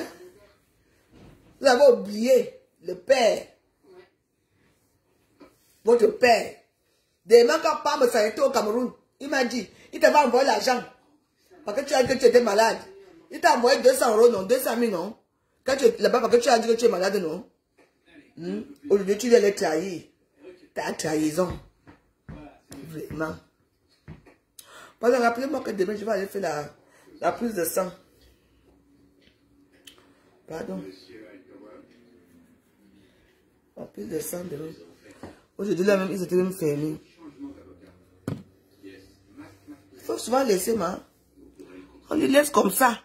Vous avez oublié le père votre père. Demain, quand Pam s'arrêtait au Cameroun, il m'a dit, il t'avait envoyé l'argent. Parce que tu as dit que tu étais malade. Il t'a envoyé 200 euros, non? 200 000, non? Quand tu es là-bas, parce que tu as dit que tu es malade, non? Hmm? Aujourd'hui, tu viens les trahir. T'as trahison. Vraiment. Parce rappelez-moi que demain, je vais aller faire la, la prise de sang. Pardon. La prise de sang demain. Aujourd'hui, là même, ils étaient même fermés. Il faut souvent laisser, ma. On les laisse comme ça.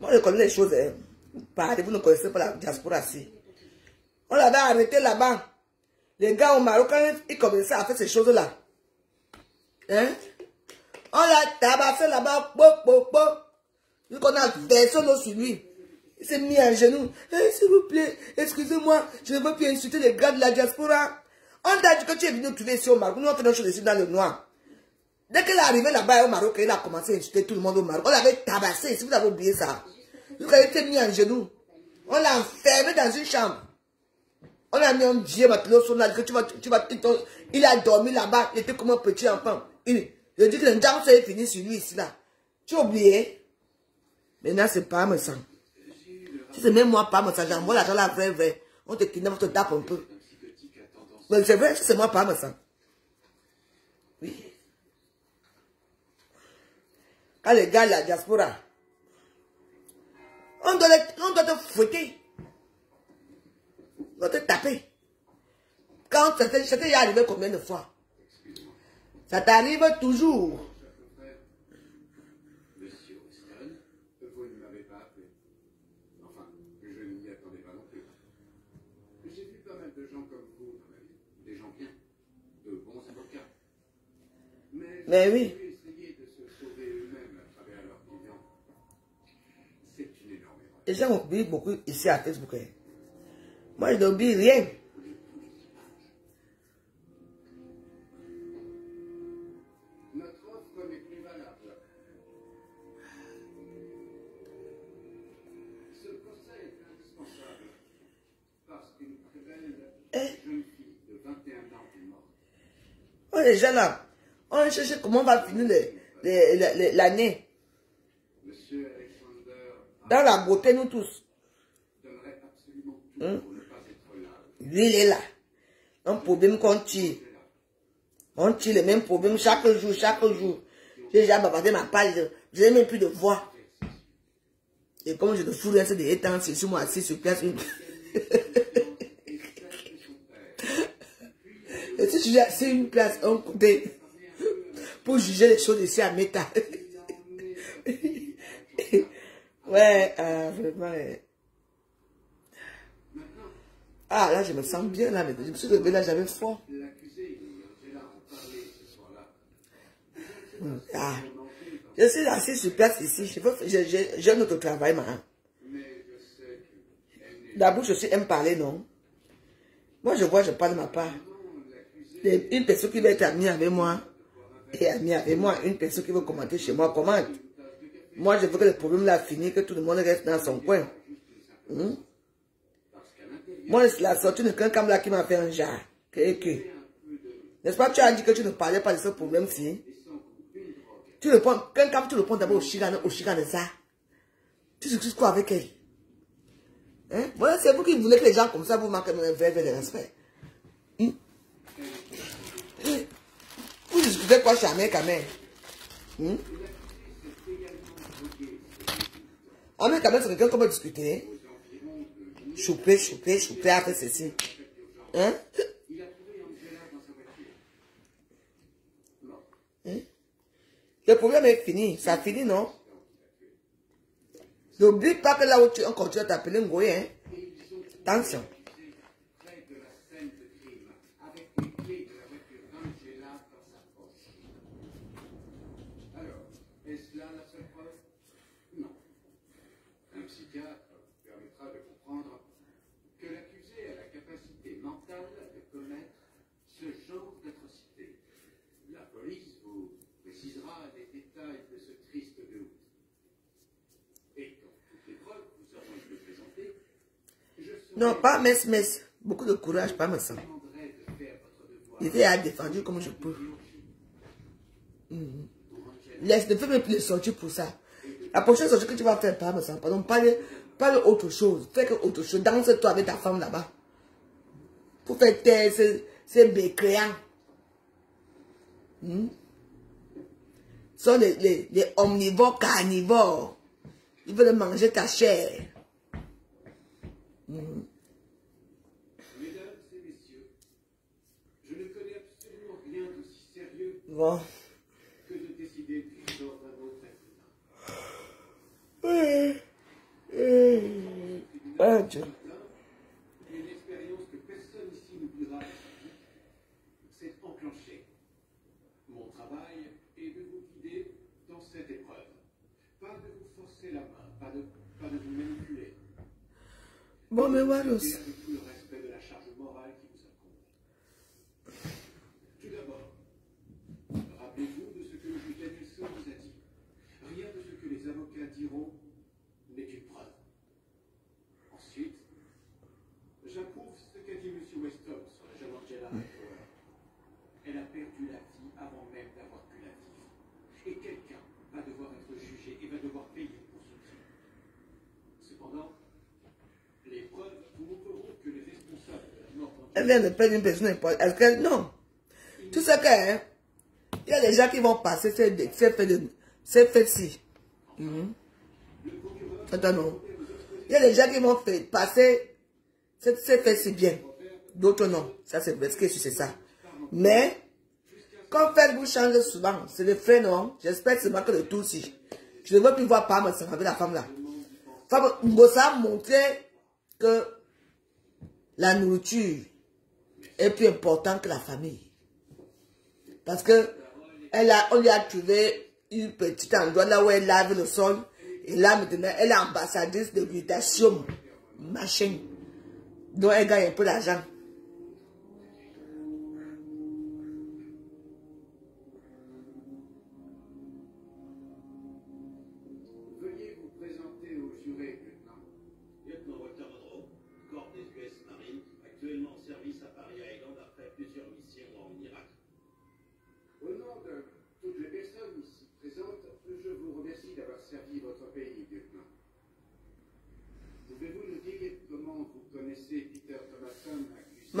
Moi, je connais les choses. Hein. Parlez, vous ne connaissez pas la diaspora si. On l'avait arrêté là-bas. Les gars au Maroc, quand ils commençaient à faire ces choses-là. Hein? On l'a tabassé là-bas. Pop, pop, pop. Vu qu'on a versé l'eau sur lui. Il s'est mis à genoux. Eh, S'il vous plaît, excusez-moi, je ne veux plus insulter les gars de la diaspora. On t'a dit que tu es venu trouver ici au Maroc. Nous, on fait nos choses ici dans le noir. Dès qu'il est arrivé là-bas au Maroc, il a commencé à insulter tout le monde au Maroc. On l'avait tabassé, si vous avez oublié ça. Il a été mis en genoux. On l'a enfermé dans une chambre. On a mis un vieux matelot sur que tu vas, tu vas, il a dormi là-bas, il était comme un petit enfant. Il, je dis que le temps est fini sur lui ici là. Tu as oublié? Maintenant, c'est pas me sang. Si c'est même moi pas me sang, j'envoie l'argent là, vrai, vrai. On te kidnappe, on te tape un peu. Mais c'est vrai, si c'est moi pas me sang. Oui. Quand les gars, la diaspora, on doit, on doit te fouetter. On doit te taper. Quand ça t'est arrivé combien de fois? Ça t'arrive toujours. Monsieur Weston, vous ne m'avez pas appelé. Enfin, je ne m'y attendais pas non plus. J'ai vu pas mal de gens comme vous dans ma vie. Des gens bien. De bons avocats. Mais, oui. Les gens oublient beaucoup ici à Facebook. Hein. Moi, je n'oublie rien. Notre offre n'est plus valable. Ce conseil est indispensable. Parce qu'une très belle Eh? jeune fille de 21 ans est morte. Oh, les gens là, on cherche comment on va finir l'année. Dans la beauté, nous tous. Hein? Lui, il est là. Un problème qu'on tire. On tire le même problème chaque jour, chaque jour. J'ai déjà bavardé ma page J'ai même plus de voix. Et comme je ne fous c'est des étangs, c'est sur moi assis sur place. Une... Et si je suis assis une place, un côté, pour juger les choses ici à méta. ouais, euh, vraiment. Ah, là, je me sens bien, là, mais je me suis levé là, j'avais froid. Ah. Je suis assis sur place ici. J'ai notre travail, ma. D'abord, je suis aime parler, non? Moi, je vois, je parle ma part. Une personne qui va être amie avec moi et amie avec moi, une personne qui veut commenter chez moi, commente. Moi, je veux que le problème là finisse, que tout le monde reste dans son coin. Hmm? Moi, la sortie de quelqu'un là qui m'a fait un jar. N'est-ce pas, tu as dit que tu ne parlais pas de ce problème-ci? Tu prends, quelqu'un, tu le prends d'abord au Chigan, au ça. Tu discutes quoi avec elle? Hein? C'est vous qui voulez que les gens comme ça vous manquent de respect. Hmm? Vous discutez quoi chez Amé Kamé? Hmm? Amé Kamé, c'est quelqu'un qu'on peut discuter. Chouper, chouper, chouper après ceci. Hein? Hein? Le problème est fini. Ça finit, non? N'oublie pas que là où tu continues à t'appeler Ngoye, hein? Attention. Alors, est-ce là la seule preuve Non. Un psychiatre permettra de comprendre que l'accusé a la capacité mentale de commettre ce genre d'atrocité. La police vous précisera les détails de ce triste déroute. Et quand toutes les preuves vous seront été présentées, je serai Non, pas Mess Mess. Beaucoup de courage, pas me sang. Il était à défendu comme je peux. Mhm. Laisse, ne fais même plus de sortir pour ça. La prochaine sortie que tu vas faire, pas me sang. Pardon, parle, parle autre chose. Fais que autre chose. Danse-toi avec ta femme là-bas. Pour faire taire ces, ces bécréants. Hmm? Ce sont les, les omnivores carnivores. Ils veulent manger ta chair. Mesdames et messieurs, je ne connais absolument rien d'aussi sérieux que de décider sort d'un autre. Ah, Dieu. Une expérience que personne ici n'oubliera s'est enclenchée. Mon travail est de vous guider dans cette épreuve. Pas de vous forcer la main, pas de, pas de vous manipuler. Bon, mais Waros. Elle de perdre une personne importante. Non. Tout ce que, hein, il y a des gens qui vont passer ces. Mhm. Attends, non. Il y a des gens qui vont passer ces, faits-ci bien. D'autres non. Ça, c'est que c'est ça. Mais, quand Facebook change souvent, c'est le fait, non. J'espère seulement que le tout si. Je ne veux plus voir pas me avec la femme là. Femme, ça a montré que la nourriture est plus importante que la famille. Parce que elle a, on lui a trouvé une petite endroit là où elle lave le sol. Et là, maintenant, elle est ambassadrice de mutation, machin. Donc, elle gagne un peu d'argent.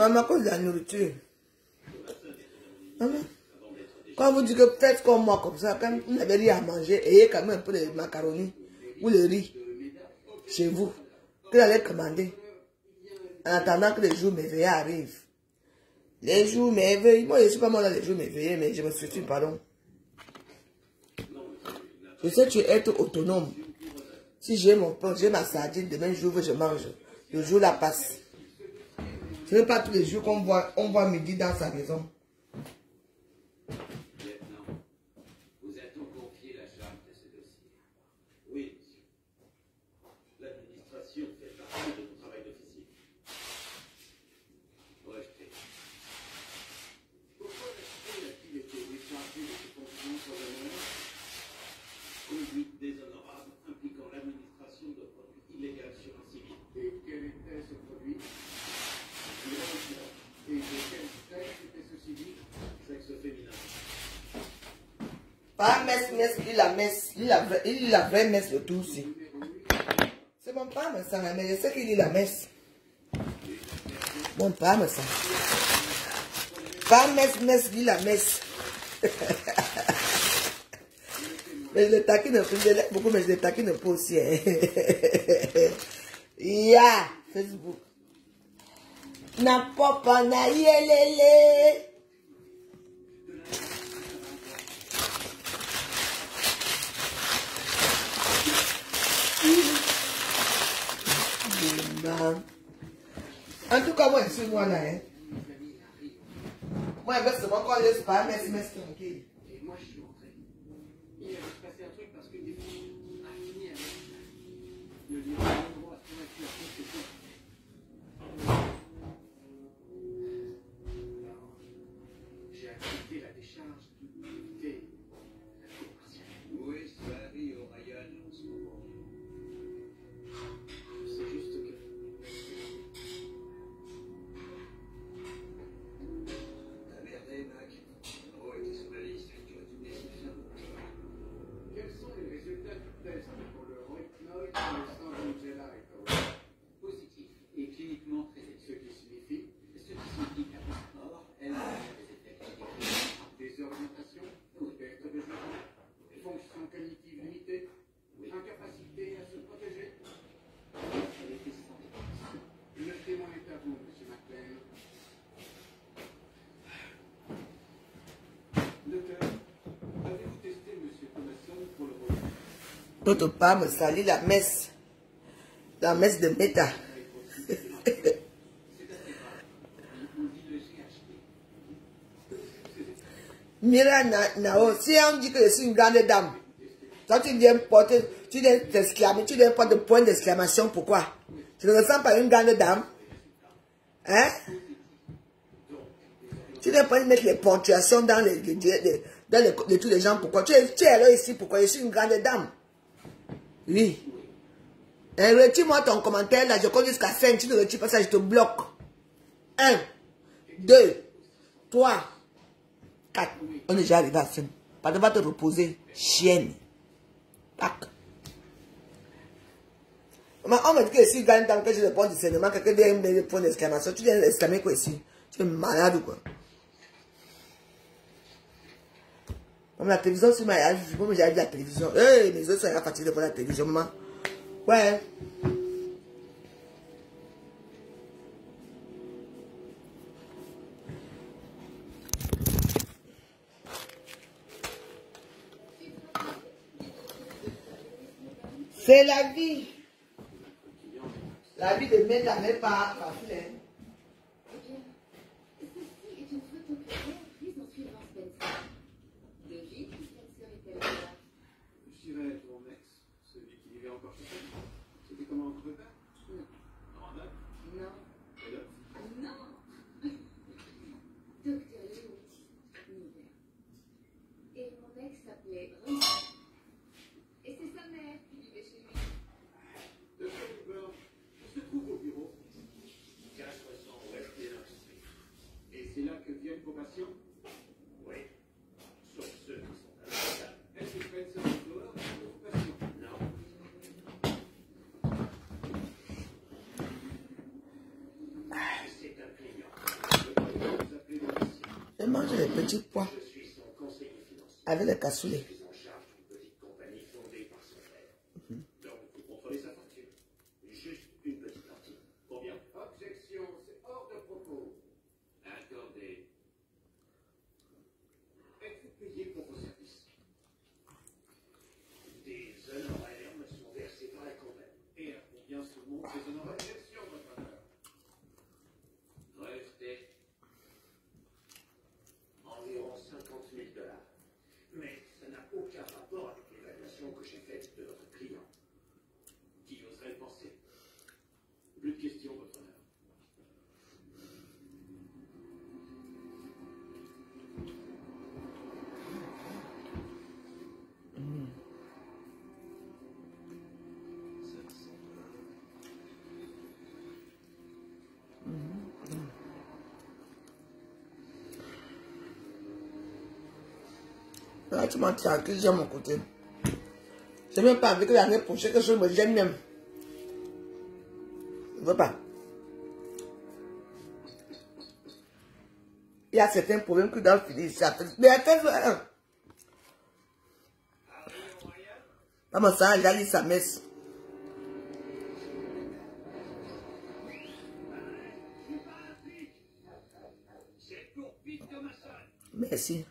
À cause de la nourriture. Maman, Quand vous dites que faites comme moi, comme ça, quand vous n'avez rien à manger, ayez quand même un peu de macaroni ou le riz chez vous, que vous allez commander. En attendant que les jours merveilleux arrivent. Les jours merveilleux, moi je ne suis pas moi dans les jours merveilleux, mais je me suis pardon. Je sais tu être autonome. Si j'ai mon pain, j'ai ma sardine, demain j'ouvre, je mange. Le jour la passe. Ce pas tous les jours qu'on voit, on voit midi dans sa maison. Pas messe, messe, il la messe. Il la, vraie- il lit la vraie messe le tout aussi. C'est mon me ça, mais je sais qu'il lit la messe. Mon me ça. Pas messe, messe, lit la messe. mais je le taquine un peu, je l'aime beaucoup, mais je le taquine un peu aussi. Hein. Ya, Facebook. Na papa na yelele. Bimba. En tout cas, moi, je suis moi là. Hein. Moi, je veux seulement qu'on laisse pas mes mes tranquille. Et moi, un Part, me salit la messe. La messe de GHD. Mira Na- Nao, si on dit que je suis une grande dame, toi tu viens porter, tu viens t'exclamer, tu viens porter point d'exclamation, pourquoi? Tu ne ressens pas une grande dame Hein? Tu viens pas mettre les ponctuations dans les, les, les- dans les, de tous les gens, pourquoi? Tu es, tu es là ici, pourquoi? Je suis une grande dame. Oui. Hein, retire-moi ton commentaire là, je compte jusqu'à 5, tu ne retires pas ça, je te bloque. 1, 2, 3, 4. On est déjà arrivé à 5. Pardon, va te reposer, chienne. Tac. On me dit que je suis gagne tant que le bon discernement, quelqu'un vient me point d'exclamation. Tu viens d'exclamer quoi ici? Tu es malade ou quoi? Comme la télévision, si ma j'ai vu la télévision. Hey, mes yeux sont fatigués de voir la télévision, maman. Ouais. C'est la vie. La vie de mettre n'est pas facile. hein. mange les petits pois avec les cassoulets. relativement tranquille, j'ai mon côté. Je n'ai même pas envie que l'année prochaine, quelque chose me gêne même. Je ne veux pas. Il y a certains problèmes que dans le doivent finir ici. Mais attends, voilà. Hein. Maman, ça, elle a lu sa messe. Merci.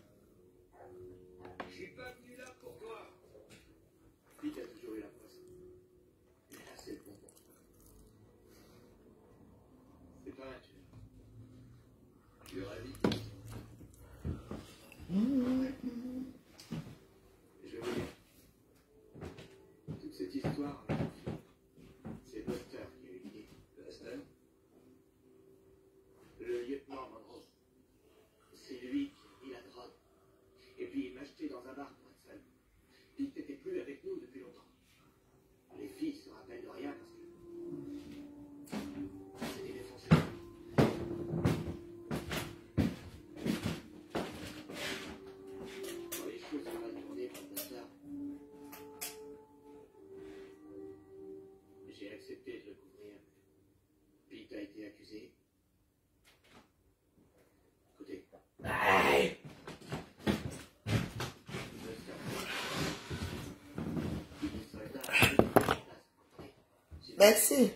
Merci.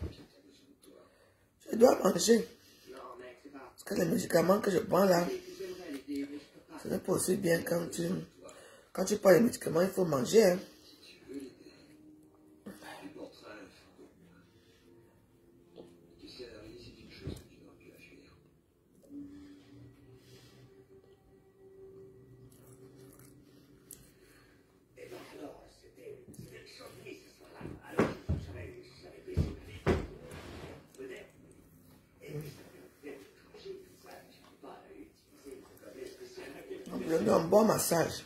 Je dois manger. Parce que les médicaments que je prends là, ce n'est pas aussi bien quand tu, quand tu prends les médicaments, il faut manger. Hein. uma boa massagem.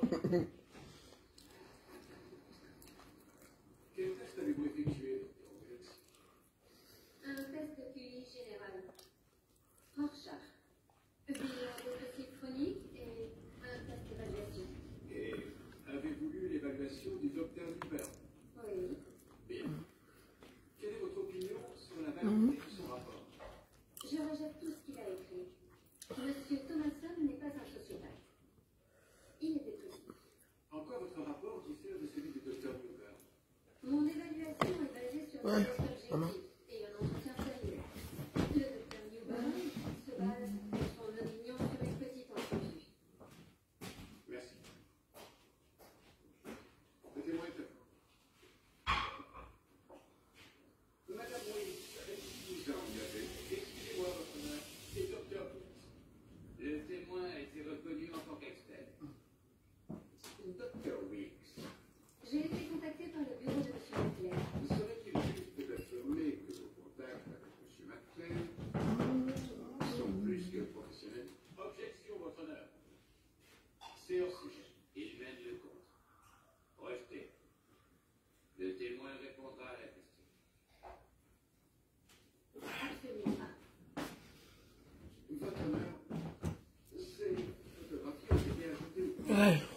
Hello.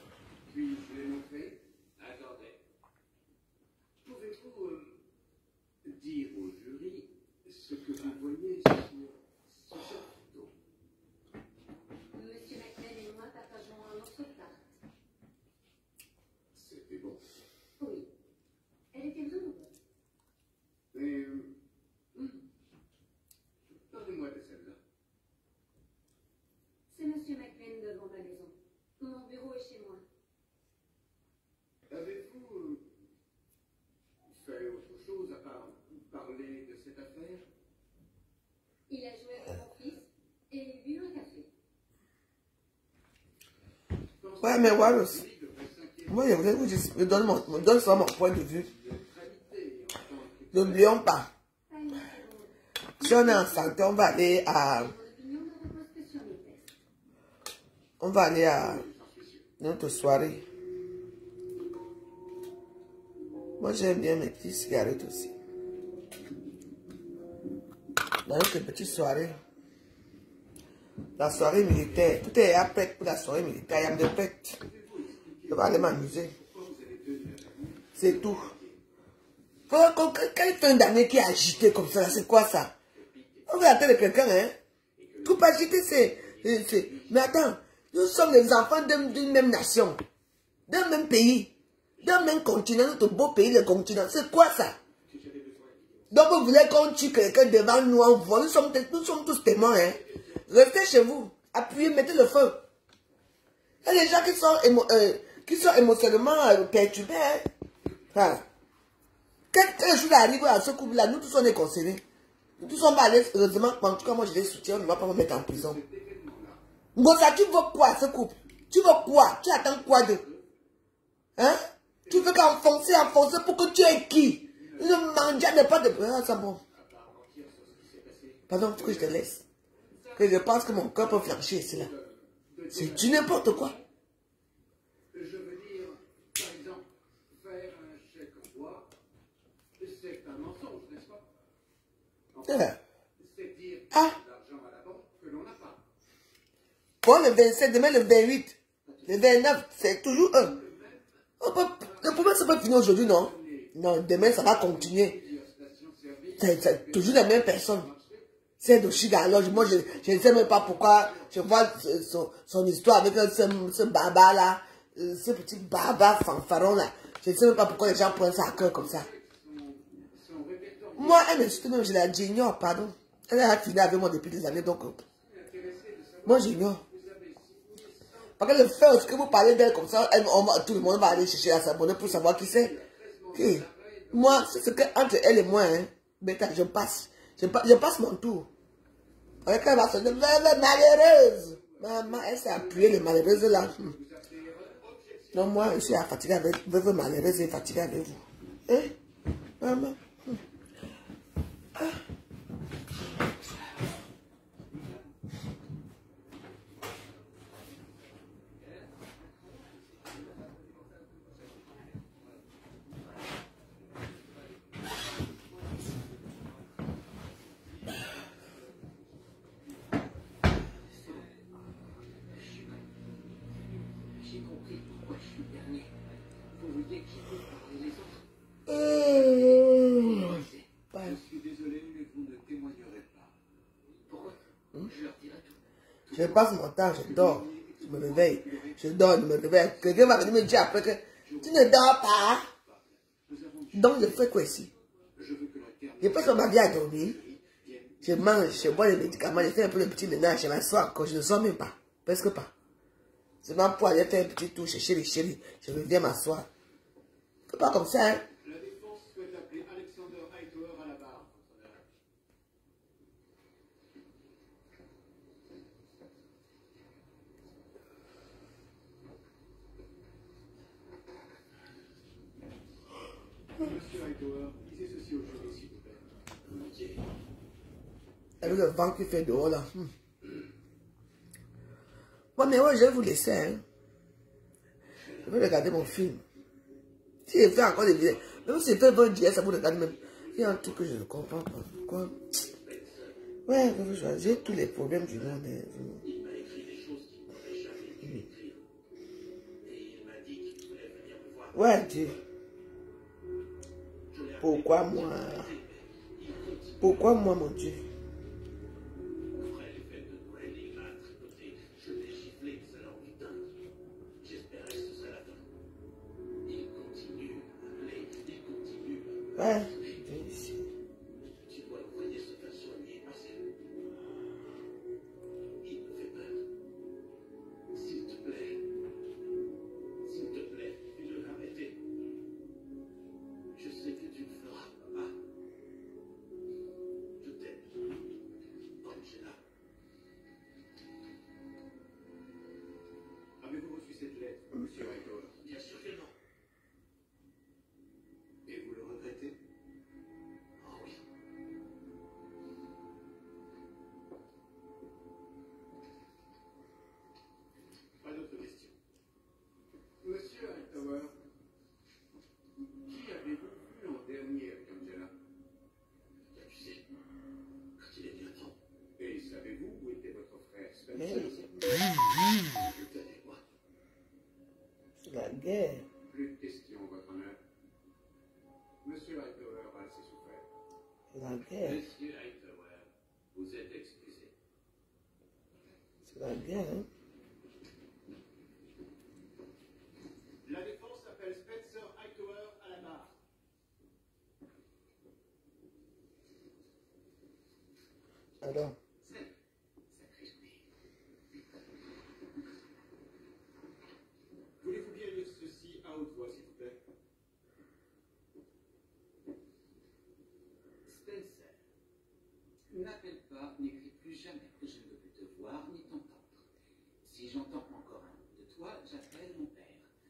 Ouais, mais s'inquiéter moi, je voulais vous dire, je donne, mon, je donne mon point de vue. N'oublions pas, si on est en santé, on va aller à, on va aller à notre soirée. Moi, j'aime bien mes petites cigarettes aussi. Dans notre petite soirée, la soirée militaire, tout est à pour la soirée militaire, il y a de prête. Je vais aller m'amuser. C'est tout. Fin d'année qui est agité comme ça, c'est quoi ça? On veut de quelqu'un, hein? Tout agité, c'est... Mais attends, nous sommes les enfants d'un- d'une même nation, d'un même pays, d'un même continent, notre beau pays, le continent. C'est quoi ça? Donc vous voulez qu'on tue quelqu'un devant nous en voit. Nous sommes, nous sommes tous témoins, hein? Restez chez vous, appuyez, mettez le feu. Il y a des gens qui sont, euh, qui sont émotionnellement euh, perturbés, hein. Quand, les choses arrivent à ce couple-là, nous tous on est concernés. Nous tous va aller, heureusement, en tout cas moi je les soutiens, on ne va pas me mettre en prison. Bon, ça, tu veux quoi ce couple? Tu veux quoi? Tu attends quoi de? Hein? Tu veux qu'enfoncer, enfoncer pour que tu aies qui? Le mandia n'est pas de... Ah, ça bon. Pardon, faut que je te laisse. Que je pense que mon cœur peut flancher ici là. C'est du n'importe quoi. Je veux dire, par exemple, faire un chèque en bois, c'est un mensonge, n'est-ce pas Euh, C'est dire Ah. l'argent à la banque que l'on n'a pas. Bon, le 27, demain le 28, le 29, c'est toujours. On peut- le problème, c'est pas fini aujourd'hui, non? Non, demain, ça va continuer. C'est c'est toujours les mêmes personnes. C'est de Chiga. Moi, je, je ne sais même pas pourquoi je vois son, son histoire avec ce, ce baba là, euh, ce petit baba fanfaron là. Je ne sais même pas pourquoi les gens prennent ça à cœur comme ça. Moi, elle me même, je la j'ignore, pardon. Elle a fini avec moi depuis des années, donc. Moi, j'ignore. Parce que le fait que vous parlez d'elle comme ça, tout le monde va aller chercher à s'abonner pour savoir qui c'est. Moi, c'est ce que entre elle et moi, hein, je passe. Je, pa- je passe mon tour. Elle va se dire, malheureuse. Maman, elle s'est appuyée les malheureuses là. Hmm. Donc moi, je suis fatiguée avec veuve malheureuse et fatiguée avec vous. Hein? Maman. hmm. J'ai compris pourquoi je suis le dernier. Vous vouliez que j'écoute parler les autres. Euh, Je suis désolé, mais vous ne témoignerez pas. Pourquoi Je leur dirai tout. Je passe mon temps, je dors. Je me réveille. Je dors, je me réveille. Quelqu'un va venir me dire après que tu ne dors pas. Donc je fais quoi ici? Je Je passe ma vie à dormir. Je mange, je bois les médicaments, je fais un peu le petit ménage, je m'assois encore, je ne sors même pas. Presque pas. Seulement pour aller faire un petit tour chez chéri, chéri, je reviens m'asseoir. C'est pas comme ça, hein. La défense souhaite appeler Alexander Hightower à la barre. votre honneur. Monsieur Hightower, lisez ceci au jury, s'il vous plaît. Avec le vent qui fait dehors là. Hmm. Bon, mais ouais, je vais vous laisser. Hein. Je vais regarder mon film. Si je fais encore des vidéos, même si je fais 20 dièses, ça vous regarde même. Il y a un truc que je ne comprends pas. Pourquoi? Ouais, j'ai tous les problèmes du monde. hein. Il m'a écrit des choses qu'il n'aurait jamais dû écrire. Et il m'a dit qu'il voulait venir me voir. Ouais, Dieu. Je l'ai Pourquoi moi? Pourquoi moi, mon Dieu? Après reçu cette lettre, monsieur Alors. Voulez-vous bien lire ceci à haute voix, s'il vous plaît? Spencer, n'appelle pas, n'écris plus jamais que je ne veux plus te voir ni t'entendre. Si j'entends encore un mot de toi, j'appelle mon père.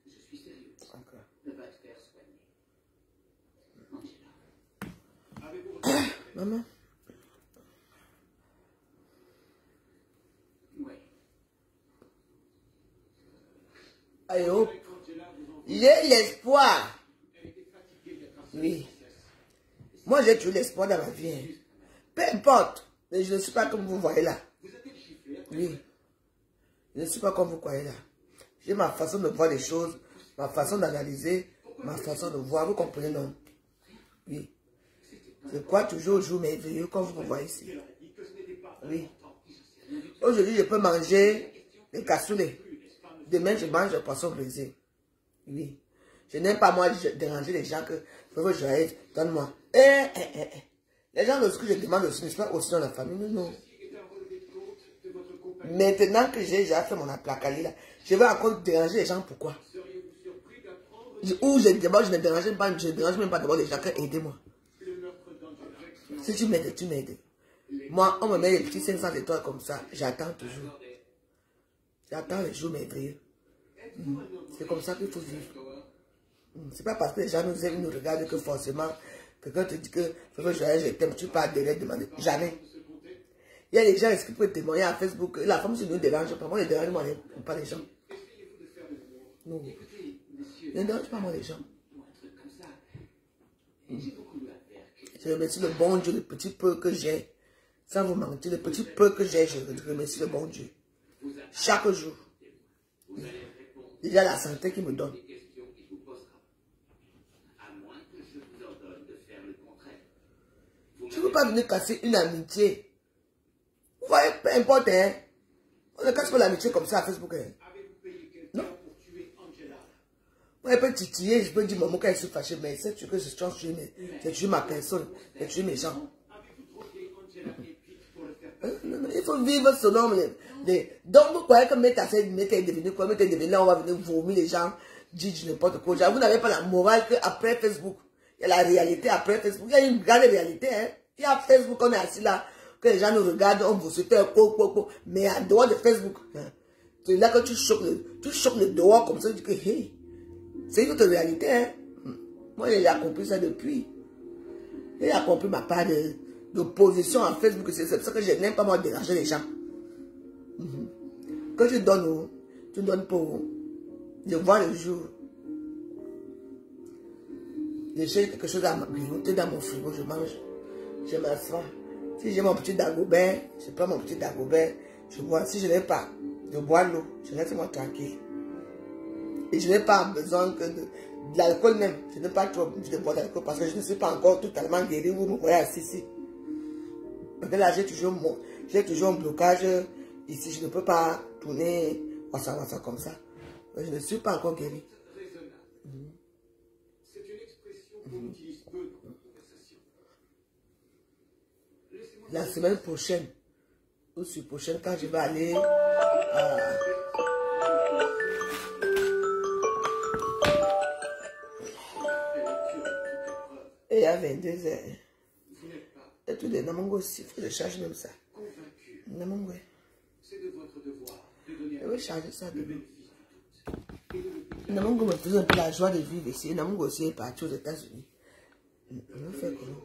Je suis sérieux. encore. Va te faire soigner. Angela. Avez-vous reçu cette lettre Maman, Oui. J'ai l'espoir. D'être harcelée Oui. Moi, j'ai toujours l'espoir dans ma vie. hein. Peu importe. Mais je ne suis pas comme vous voyez là. Oui. Je ne suis pas comme vous croyez là. J'ai ma façon de voir les choses, ma façon d'analyser, ma façon de voir. Vous comprenez, non? Oui. Je crois toujours au jour merveilleux comme vous me voyez ici. Oui. Aujourd'hui, je peux manger des cassoulets. Demain, je mange le poisson brisé. Oui. Je n'aime pas, moi, déranger les gens que, frère Joël, donne-moi. Eh, eh, eh, eh. Les gens, lorsque je demande aussi, n'est-ce pas, aussi dans la famille, non, non. De de. Maintenant que j'ai déjà fait mon aplacali là, je vais encore déranger les gens, pourquoi? Je- Ou je, d'abord, je ne dérange même pas, je ne dérange même pas d'abord les gens aidez-moi. Si tu m'aides, tu m'aides. Moi, on me met les petits 500 étoiles comme ça, j'attends toujours. J'attends les jours merveilleux. Mm. C'est comme ça qu'il faut vivre. Mm. C'est pas parce que les gens nous aiment, nous regardent que forcément, quelqu'un te dit que je t'aime, tu peux derrière demander. Jamais. Il y a des gens qui peuvent témoigner à Facebook. La femme, si nous dérange pas, moi, je dérange moi, pas les gens. Non. Ne dérange pas moi les gens. que- Je remercie le bon Dieu, le petit peu que j'ai. Sans vous mentir, le petit peu que j'ai, je remercie le bon Dieu. Chaque jour. Déjà la santé qu'il me donne. je Je ne veux pas venir casser une amitié? Vous voyez, peu importe, hein. On ne casse pas l'amitié comme ça à Facebook. Hein. Tuer Angela Moi, elle peut titiller, je peux dire, maman, quand elle se fâche, mais c'est que je change tuer j'ai tué ma personne, j'ai tué mes gens. Il faut vivre selon les. Donc, vous croyez que Meta est devenu quoi Meta est devenu là, on va venir vomir les gens, dire n'importe quoi. Vous n'avez pas la morale qu'après Facebook, il y a la réalité après Facebook. Il y a une grande réalité, hein. Il y a Facebook, on est assis là, que les gens nous regardent, on vous souhaite un co, co, co. Mais en dehors de Facebook, hein, c'est là que tu choques le, tu choques le dehors comme ça, tu dis que, hey, c'est une autre réalité, hein. Moi, j'ai compris ça depuis. J'ai compris ma part de, d'opposition en Facebook. C'est ça que je n'aime pas moi déranger les gens. Mhm. Quand tu donnes, tu donnes pour de voir le jour. J'ai quelque chose à grignoter dans mon frigo, je mange. Je m'assois. Si j'ai mon petit dagobert, je prends mon petit dagobert, je bois. Si je n'ai pas, je bois l'eau, je reste moi tranquille. Et je n'ai pas besoin que de, de l'alcool même. Je n'ai pas trop de boire d'alcool parce que je ne suis pas encore totalement guéri. Vous me voyez assis ici. Mais là, j'ai toujours, mon, toujours un blocage ici. Je ne peux pas tourner ça, ça comme ça. Je ne suis pas encore guéri. Raisonnable. C'est une expression qu'on utilise peu dans nos conversations. La semaine prochaine, ou sur prochaine, quand je vais aller à... Et à 22h. vous n'êtes pas Et tout de Namongo aussi, il faut que je charge même ça. Namongo. C'est de votre devoir de donner Je vais charger ça demain. Namongo me faisait un peu la joie de vivre ici. Namongo aussi est parti aux États-Unis. On va faire comment?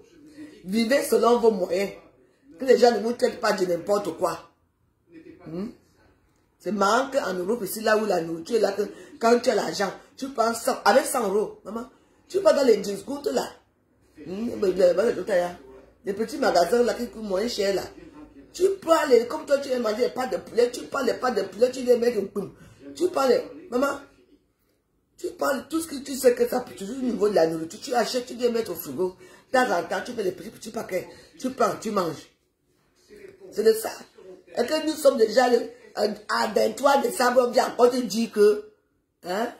Vivez selon vos moyens. Que les gens ne vous traitent pas de n'importe quoi. Hmm? C'est marrant qu'en Europe, ici, là où la nourriture est là, que quand tu as l'argent, tu prends 100, avec 100 euros, maman, tu vas dans les discounts là. Hmm, Les petits magasins là qui coûtent moins cher là. Tu prends les, comme toi tu viens manger pâtes de poulet, tu prends les pâtes de poulet, tu mets au boum. Tu prends les, maman, tu prends tout ce que tu sais que ça peut toujours au niveau de la nourriture, tu achètes, tu les mets au frigo. Temps en temps, tu fais les petits, petits paquets, tu prends, tu manges. C'est de ça. Et que nous sommes déjà à 23 décembre, on vient encore te dire que, hein,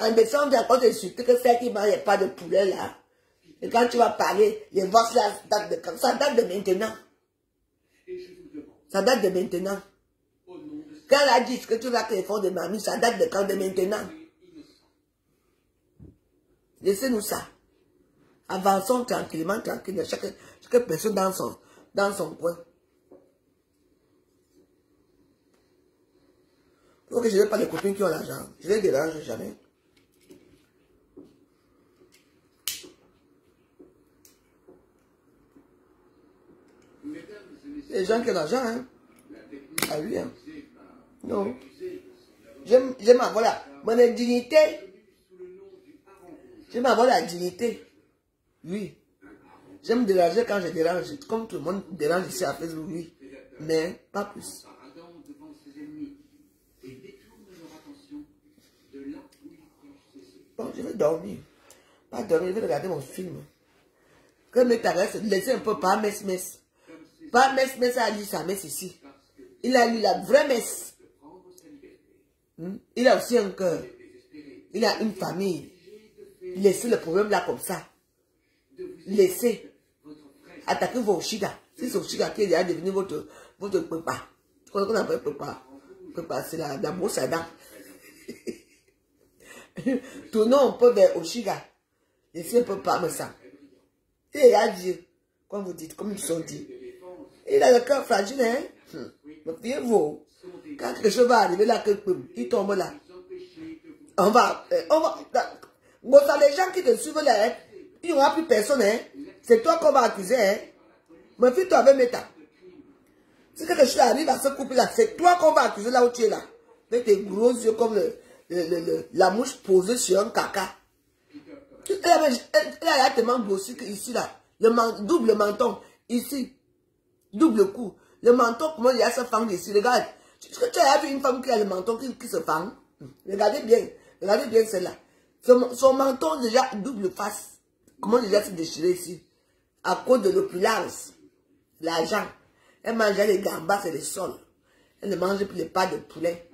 en décembre, on vient encore te insulter que c'est qui mange pas de poulet là. Et quand tu vas parler, les voix là, datent de, ça date de maintenant. Ça date de maintenant. de Quand elle a dit ce que tu vas téléphone de mamie, ça date de quand de maintenant? Laissez-nous ça. Avançons tranquillement, tranquillement, chaque, personne dans son, dans son coin. Que je n'ai pas les copines qui ont l'argent. Je les dérange jamais. Mesdames et messieurs, Les gens qui ont l'argent, hein. Ah oui, hein. par Non. J'aime, avoir la, mon dignité. sous le nom du parent rouge. J'aime avoir la dignité. Oui. J'aime déranger quand je dérange. Comme tout le monde dérange ici à Facebook, oui. Mais pas plus. Bon, je vais dormir. Pas dormir, je vais regarder mon film. Que mes laissez un peu pas messe messe. Pas messe messe a lu sa messe ici. Il a lu la vraie messe. Hmm? Il a aussi un cœur. Il a une famille. Laissez le problème là comme ça. Laissez. Attaquez vos Oshiga. Si c'est Oshiga qui est déjà devenu votre, votre connais qu'on appelle prépa. Prépa, c'est la, la brosse à dents. Tournons un peu vers Oshiga. Laissez peu parler ça. Et a dit, comme vous dites, comme ils sont dit. Il a le cœur fragile, hein? Hum. Mais fiez-vous. Quand quelque chose va arriver là, que, il tombe là. On va, euh, on va, bon, les gens qui te suivent là, hein, il n'y aura plus personne, hein. C'est toi qu'on va accuser, hein. Mais fais-toi avec Meta. Si quelque chose arrive à ce couple-là, c'est toi qu'on va accuser là où tu es là. Avec tes gros yeux comme le, le, le- le- la mouche posée sur un caca. Elle, avait- elle, elle a tellement grossi que ici là, le man- double menton, ici, double cou. Le menton, comment il y a ce fang ici, regarde. Tu, tu as vu une femme qui a le menton qui, qui se fang Regardez bien, regardez bien celle-là. Son, son menton déjà double face. Comment déjà se déchirer ici? À cause de l'opulence, l'argent. Elle mangeait les gambas et les sols. Elle ne mange plus les pas de poulet.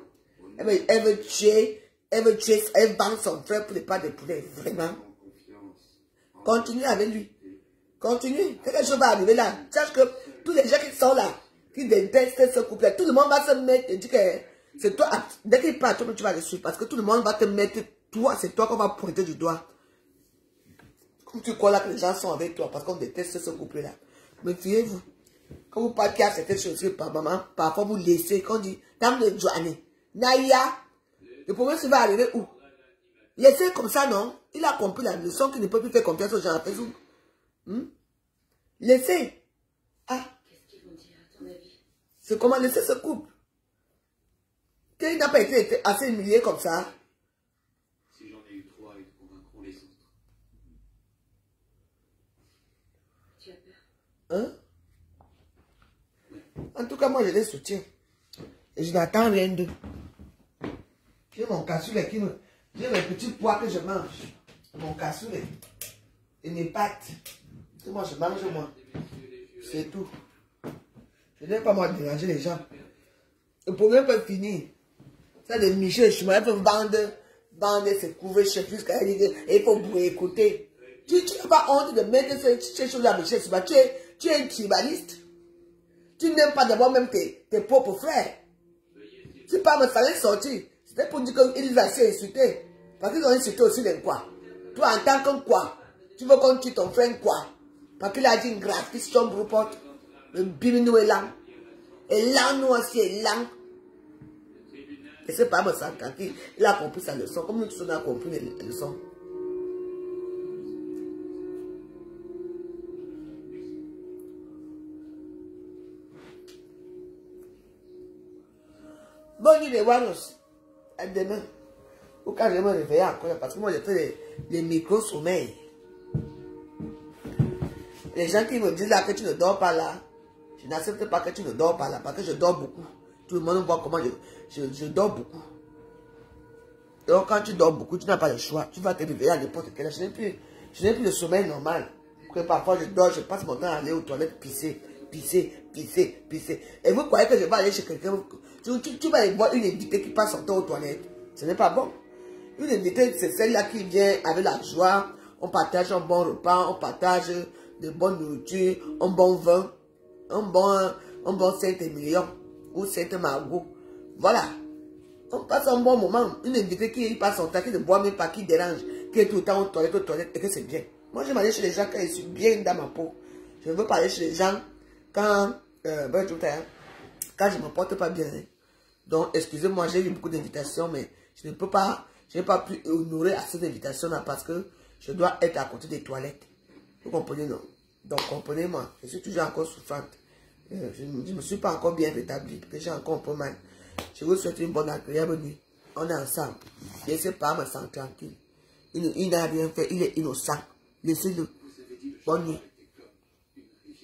Elle veut, elle veut tuer Elle veut tuer, elle vend son frère pour ne pas de poulet. Vraiment. Continue avec lui. Continue. Quelque chose va arriver là. Sache que tous les gens qui sont là, qui détestent ce couple, tout le monde va se mettre et dire que c'est toi. Dès qu'il toi, tu vas le suivre. Parce que tout le monde va te mettre, toi, c'est toi qu'on va pointer du doigt. Tu crois là que les gens sont avec toi parce qu'on déteste ce couple-là. Mais fiez-vous. Quand vous partez à certaines choses par maman, parfois vous laissez, quand on dit, dame de Joanne, Naya, le problème, ça va arriver où? Laissez comme ça, non? Il a compris la leçon qu'il ne peut plus faire confiance aux gens à Facebook. Laissez. Ah, Qu'est-ce qu'ils vont dire, à ton avis c'est comment laisser ce couple Qu'il n'a pas été, été assez humilié comme ça. Si j'en ai eu trois, ils convaincront les autres. Tu as peur Hein? En tout cas, moi, je les soutiens. Et je n'attends rien d'eux. J'ai mon cassoulet qui me... J'ai mes petits pois que je mange. Mon cassoulet. Et mes pâtes. Que moi, je mange, moi. C'est tout. Je n'aime pas, moi, déranger les gens. Le problème peut finir. Ça, de Michel Chouman, il faut vendre, vendre ses couverts chez plus qu'à dire, et il faut vous écouter. Tu, tu n'as pas honte de mettre ces, choses-là à Michel Chouman. Tu es, tu es un tribaliste. Tu n'aimes pas d'abord même tes, tes propres frères. Si pas me fallait sortir, c'était pour dire qu'ils va s'insulter. Parce qu'ils ont insulté aussi les quoi. Toi, en tant que quoi, tu veux qu'on tue ton frère quoi Parce qu'il a dit une gratis chambre report. Le lent. Et là, nous aussi, est lent. Et c'est pas sentir. Il a compris sa leçon. Comme nous tous on a compris les leçons. Bonne nuit les Wanos. À demain. Ou quand je me réveiller encore, parce que moi j'ai fait les, les micro-sommeils. Les gens qui me disent là que tu ne dors pas là, je n'accepte pas que tu ne dors pas là, parce que je dors beaucoup. Tout le monde voit comment je, je, dors beaucoup. Donc quand tu dors beaucoup, tu n'as pas le choix. Tu vas te réveiller à n'importe quelle heure. Je n'ai plus, le sommeil normal. Parfois je dors, je passe mon temps à aller aux toilettes pisser, pisser, pisser, pisser. Et vous croyez que je vais aller chez quelqu'un, tu, vas voir une invitée qui passe son temps aux toilettes. Ce n'est pas bon. Une invitée, c'est celle-là qui vient avec la joie. On partage un bon repas, on partage de bonne nourriture, un bon vin, un bon, un bon ou Sainte-Margot. Voilà. On passe un bon moment. Une invitée qui passe son temps, qui ne boit même pas, qui dérange, qui est tout le temps aux toilettes, aux toilettes, et que c'est bien. Moi, je aller chez les gens quand je suis bien dans ma peau. Je veux pas aller chez les gens quand, euh, ben, je ne me porte pas bien. hein. Donc, excusez-moi, j'ai eu beaucoup d'invitations, mais je ne peux pas, je n'ai pas pu honorer à cette invitation-là parce que je dois être à côté des toilettes. Vous comprenez, non? Donc, comprenez-moi, je suis toujours encore souffrante. Euh, Je ne me suis pas encore bien rétablie, parce que encore un peu mal. Je vous souhaite une bonne agréable nuit. On est ensemble. Laissez pas me sentir tranquille. Il, il n'a rien fait, il est innocent. Laissez-le. Bonne nuit.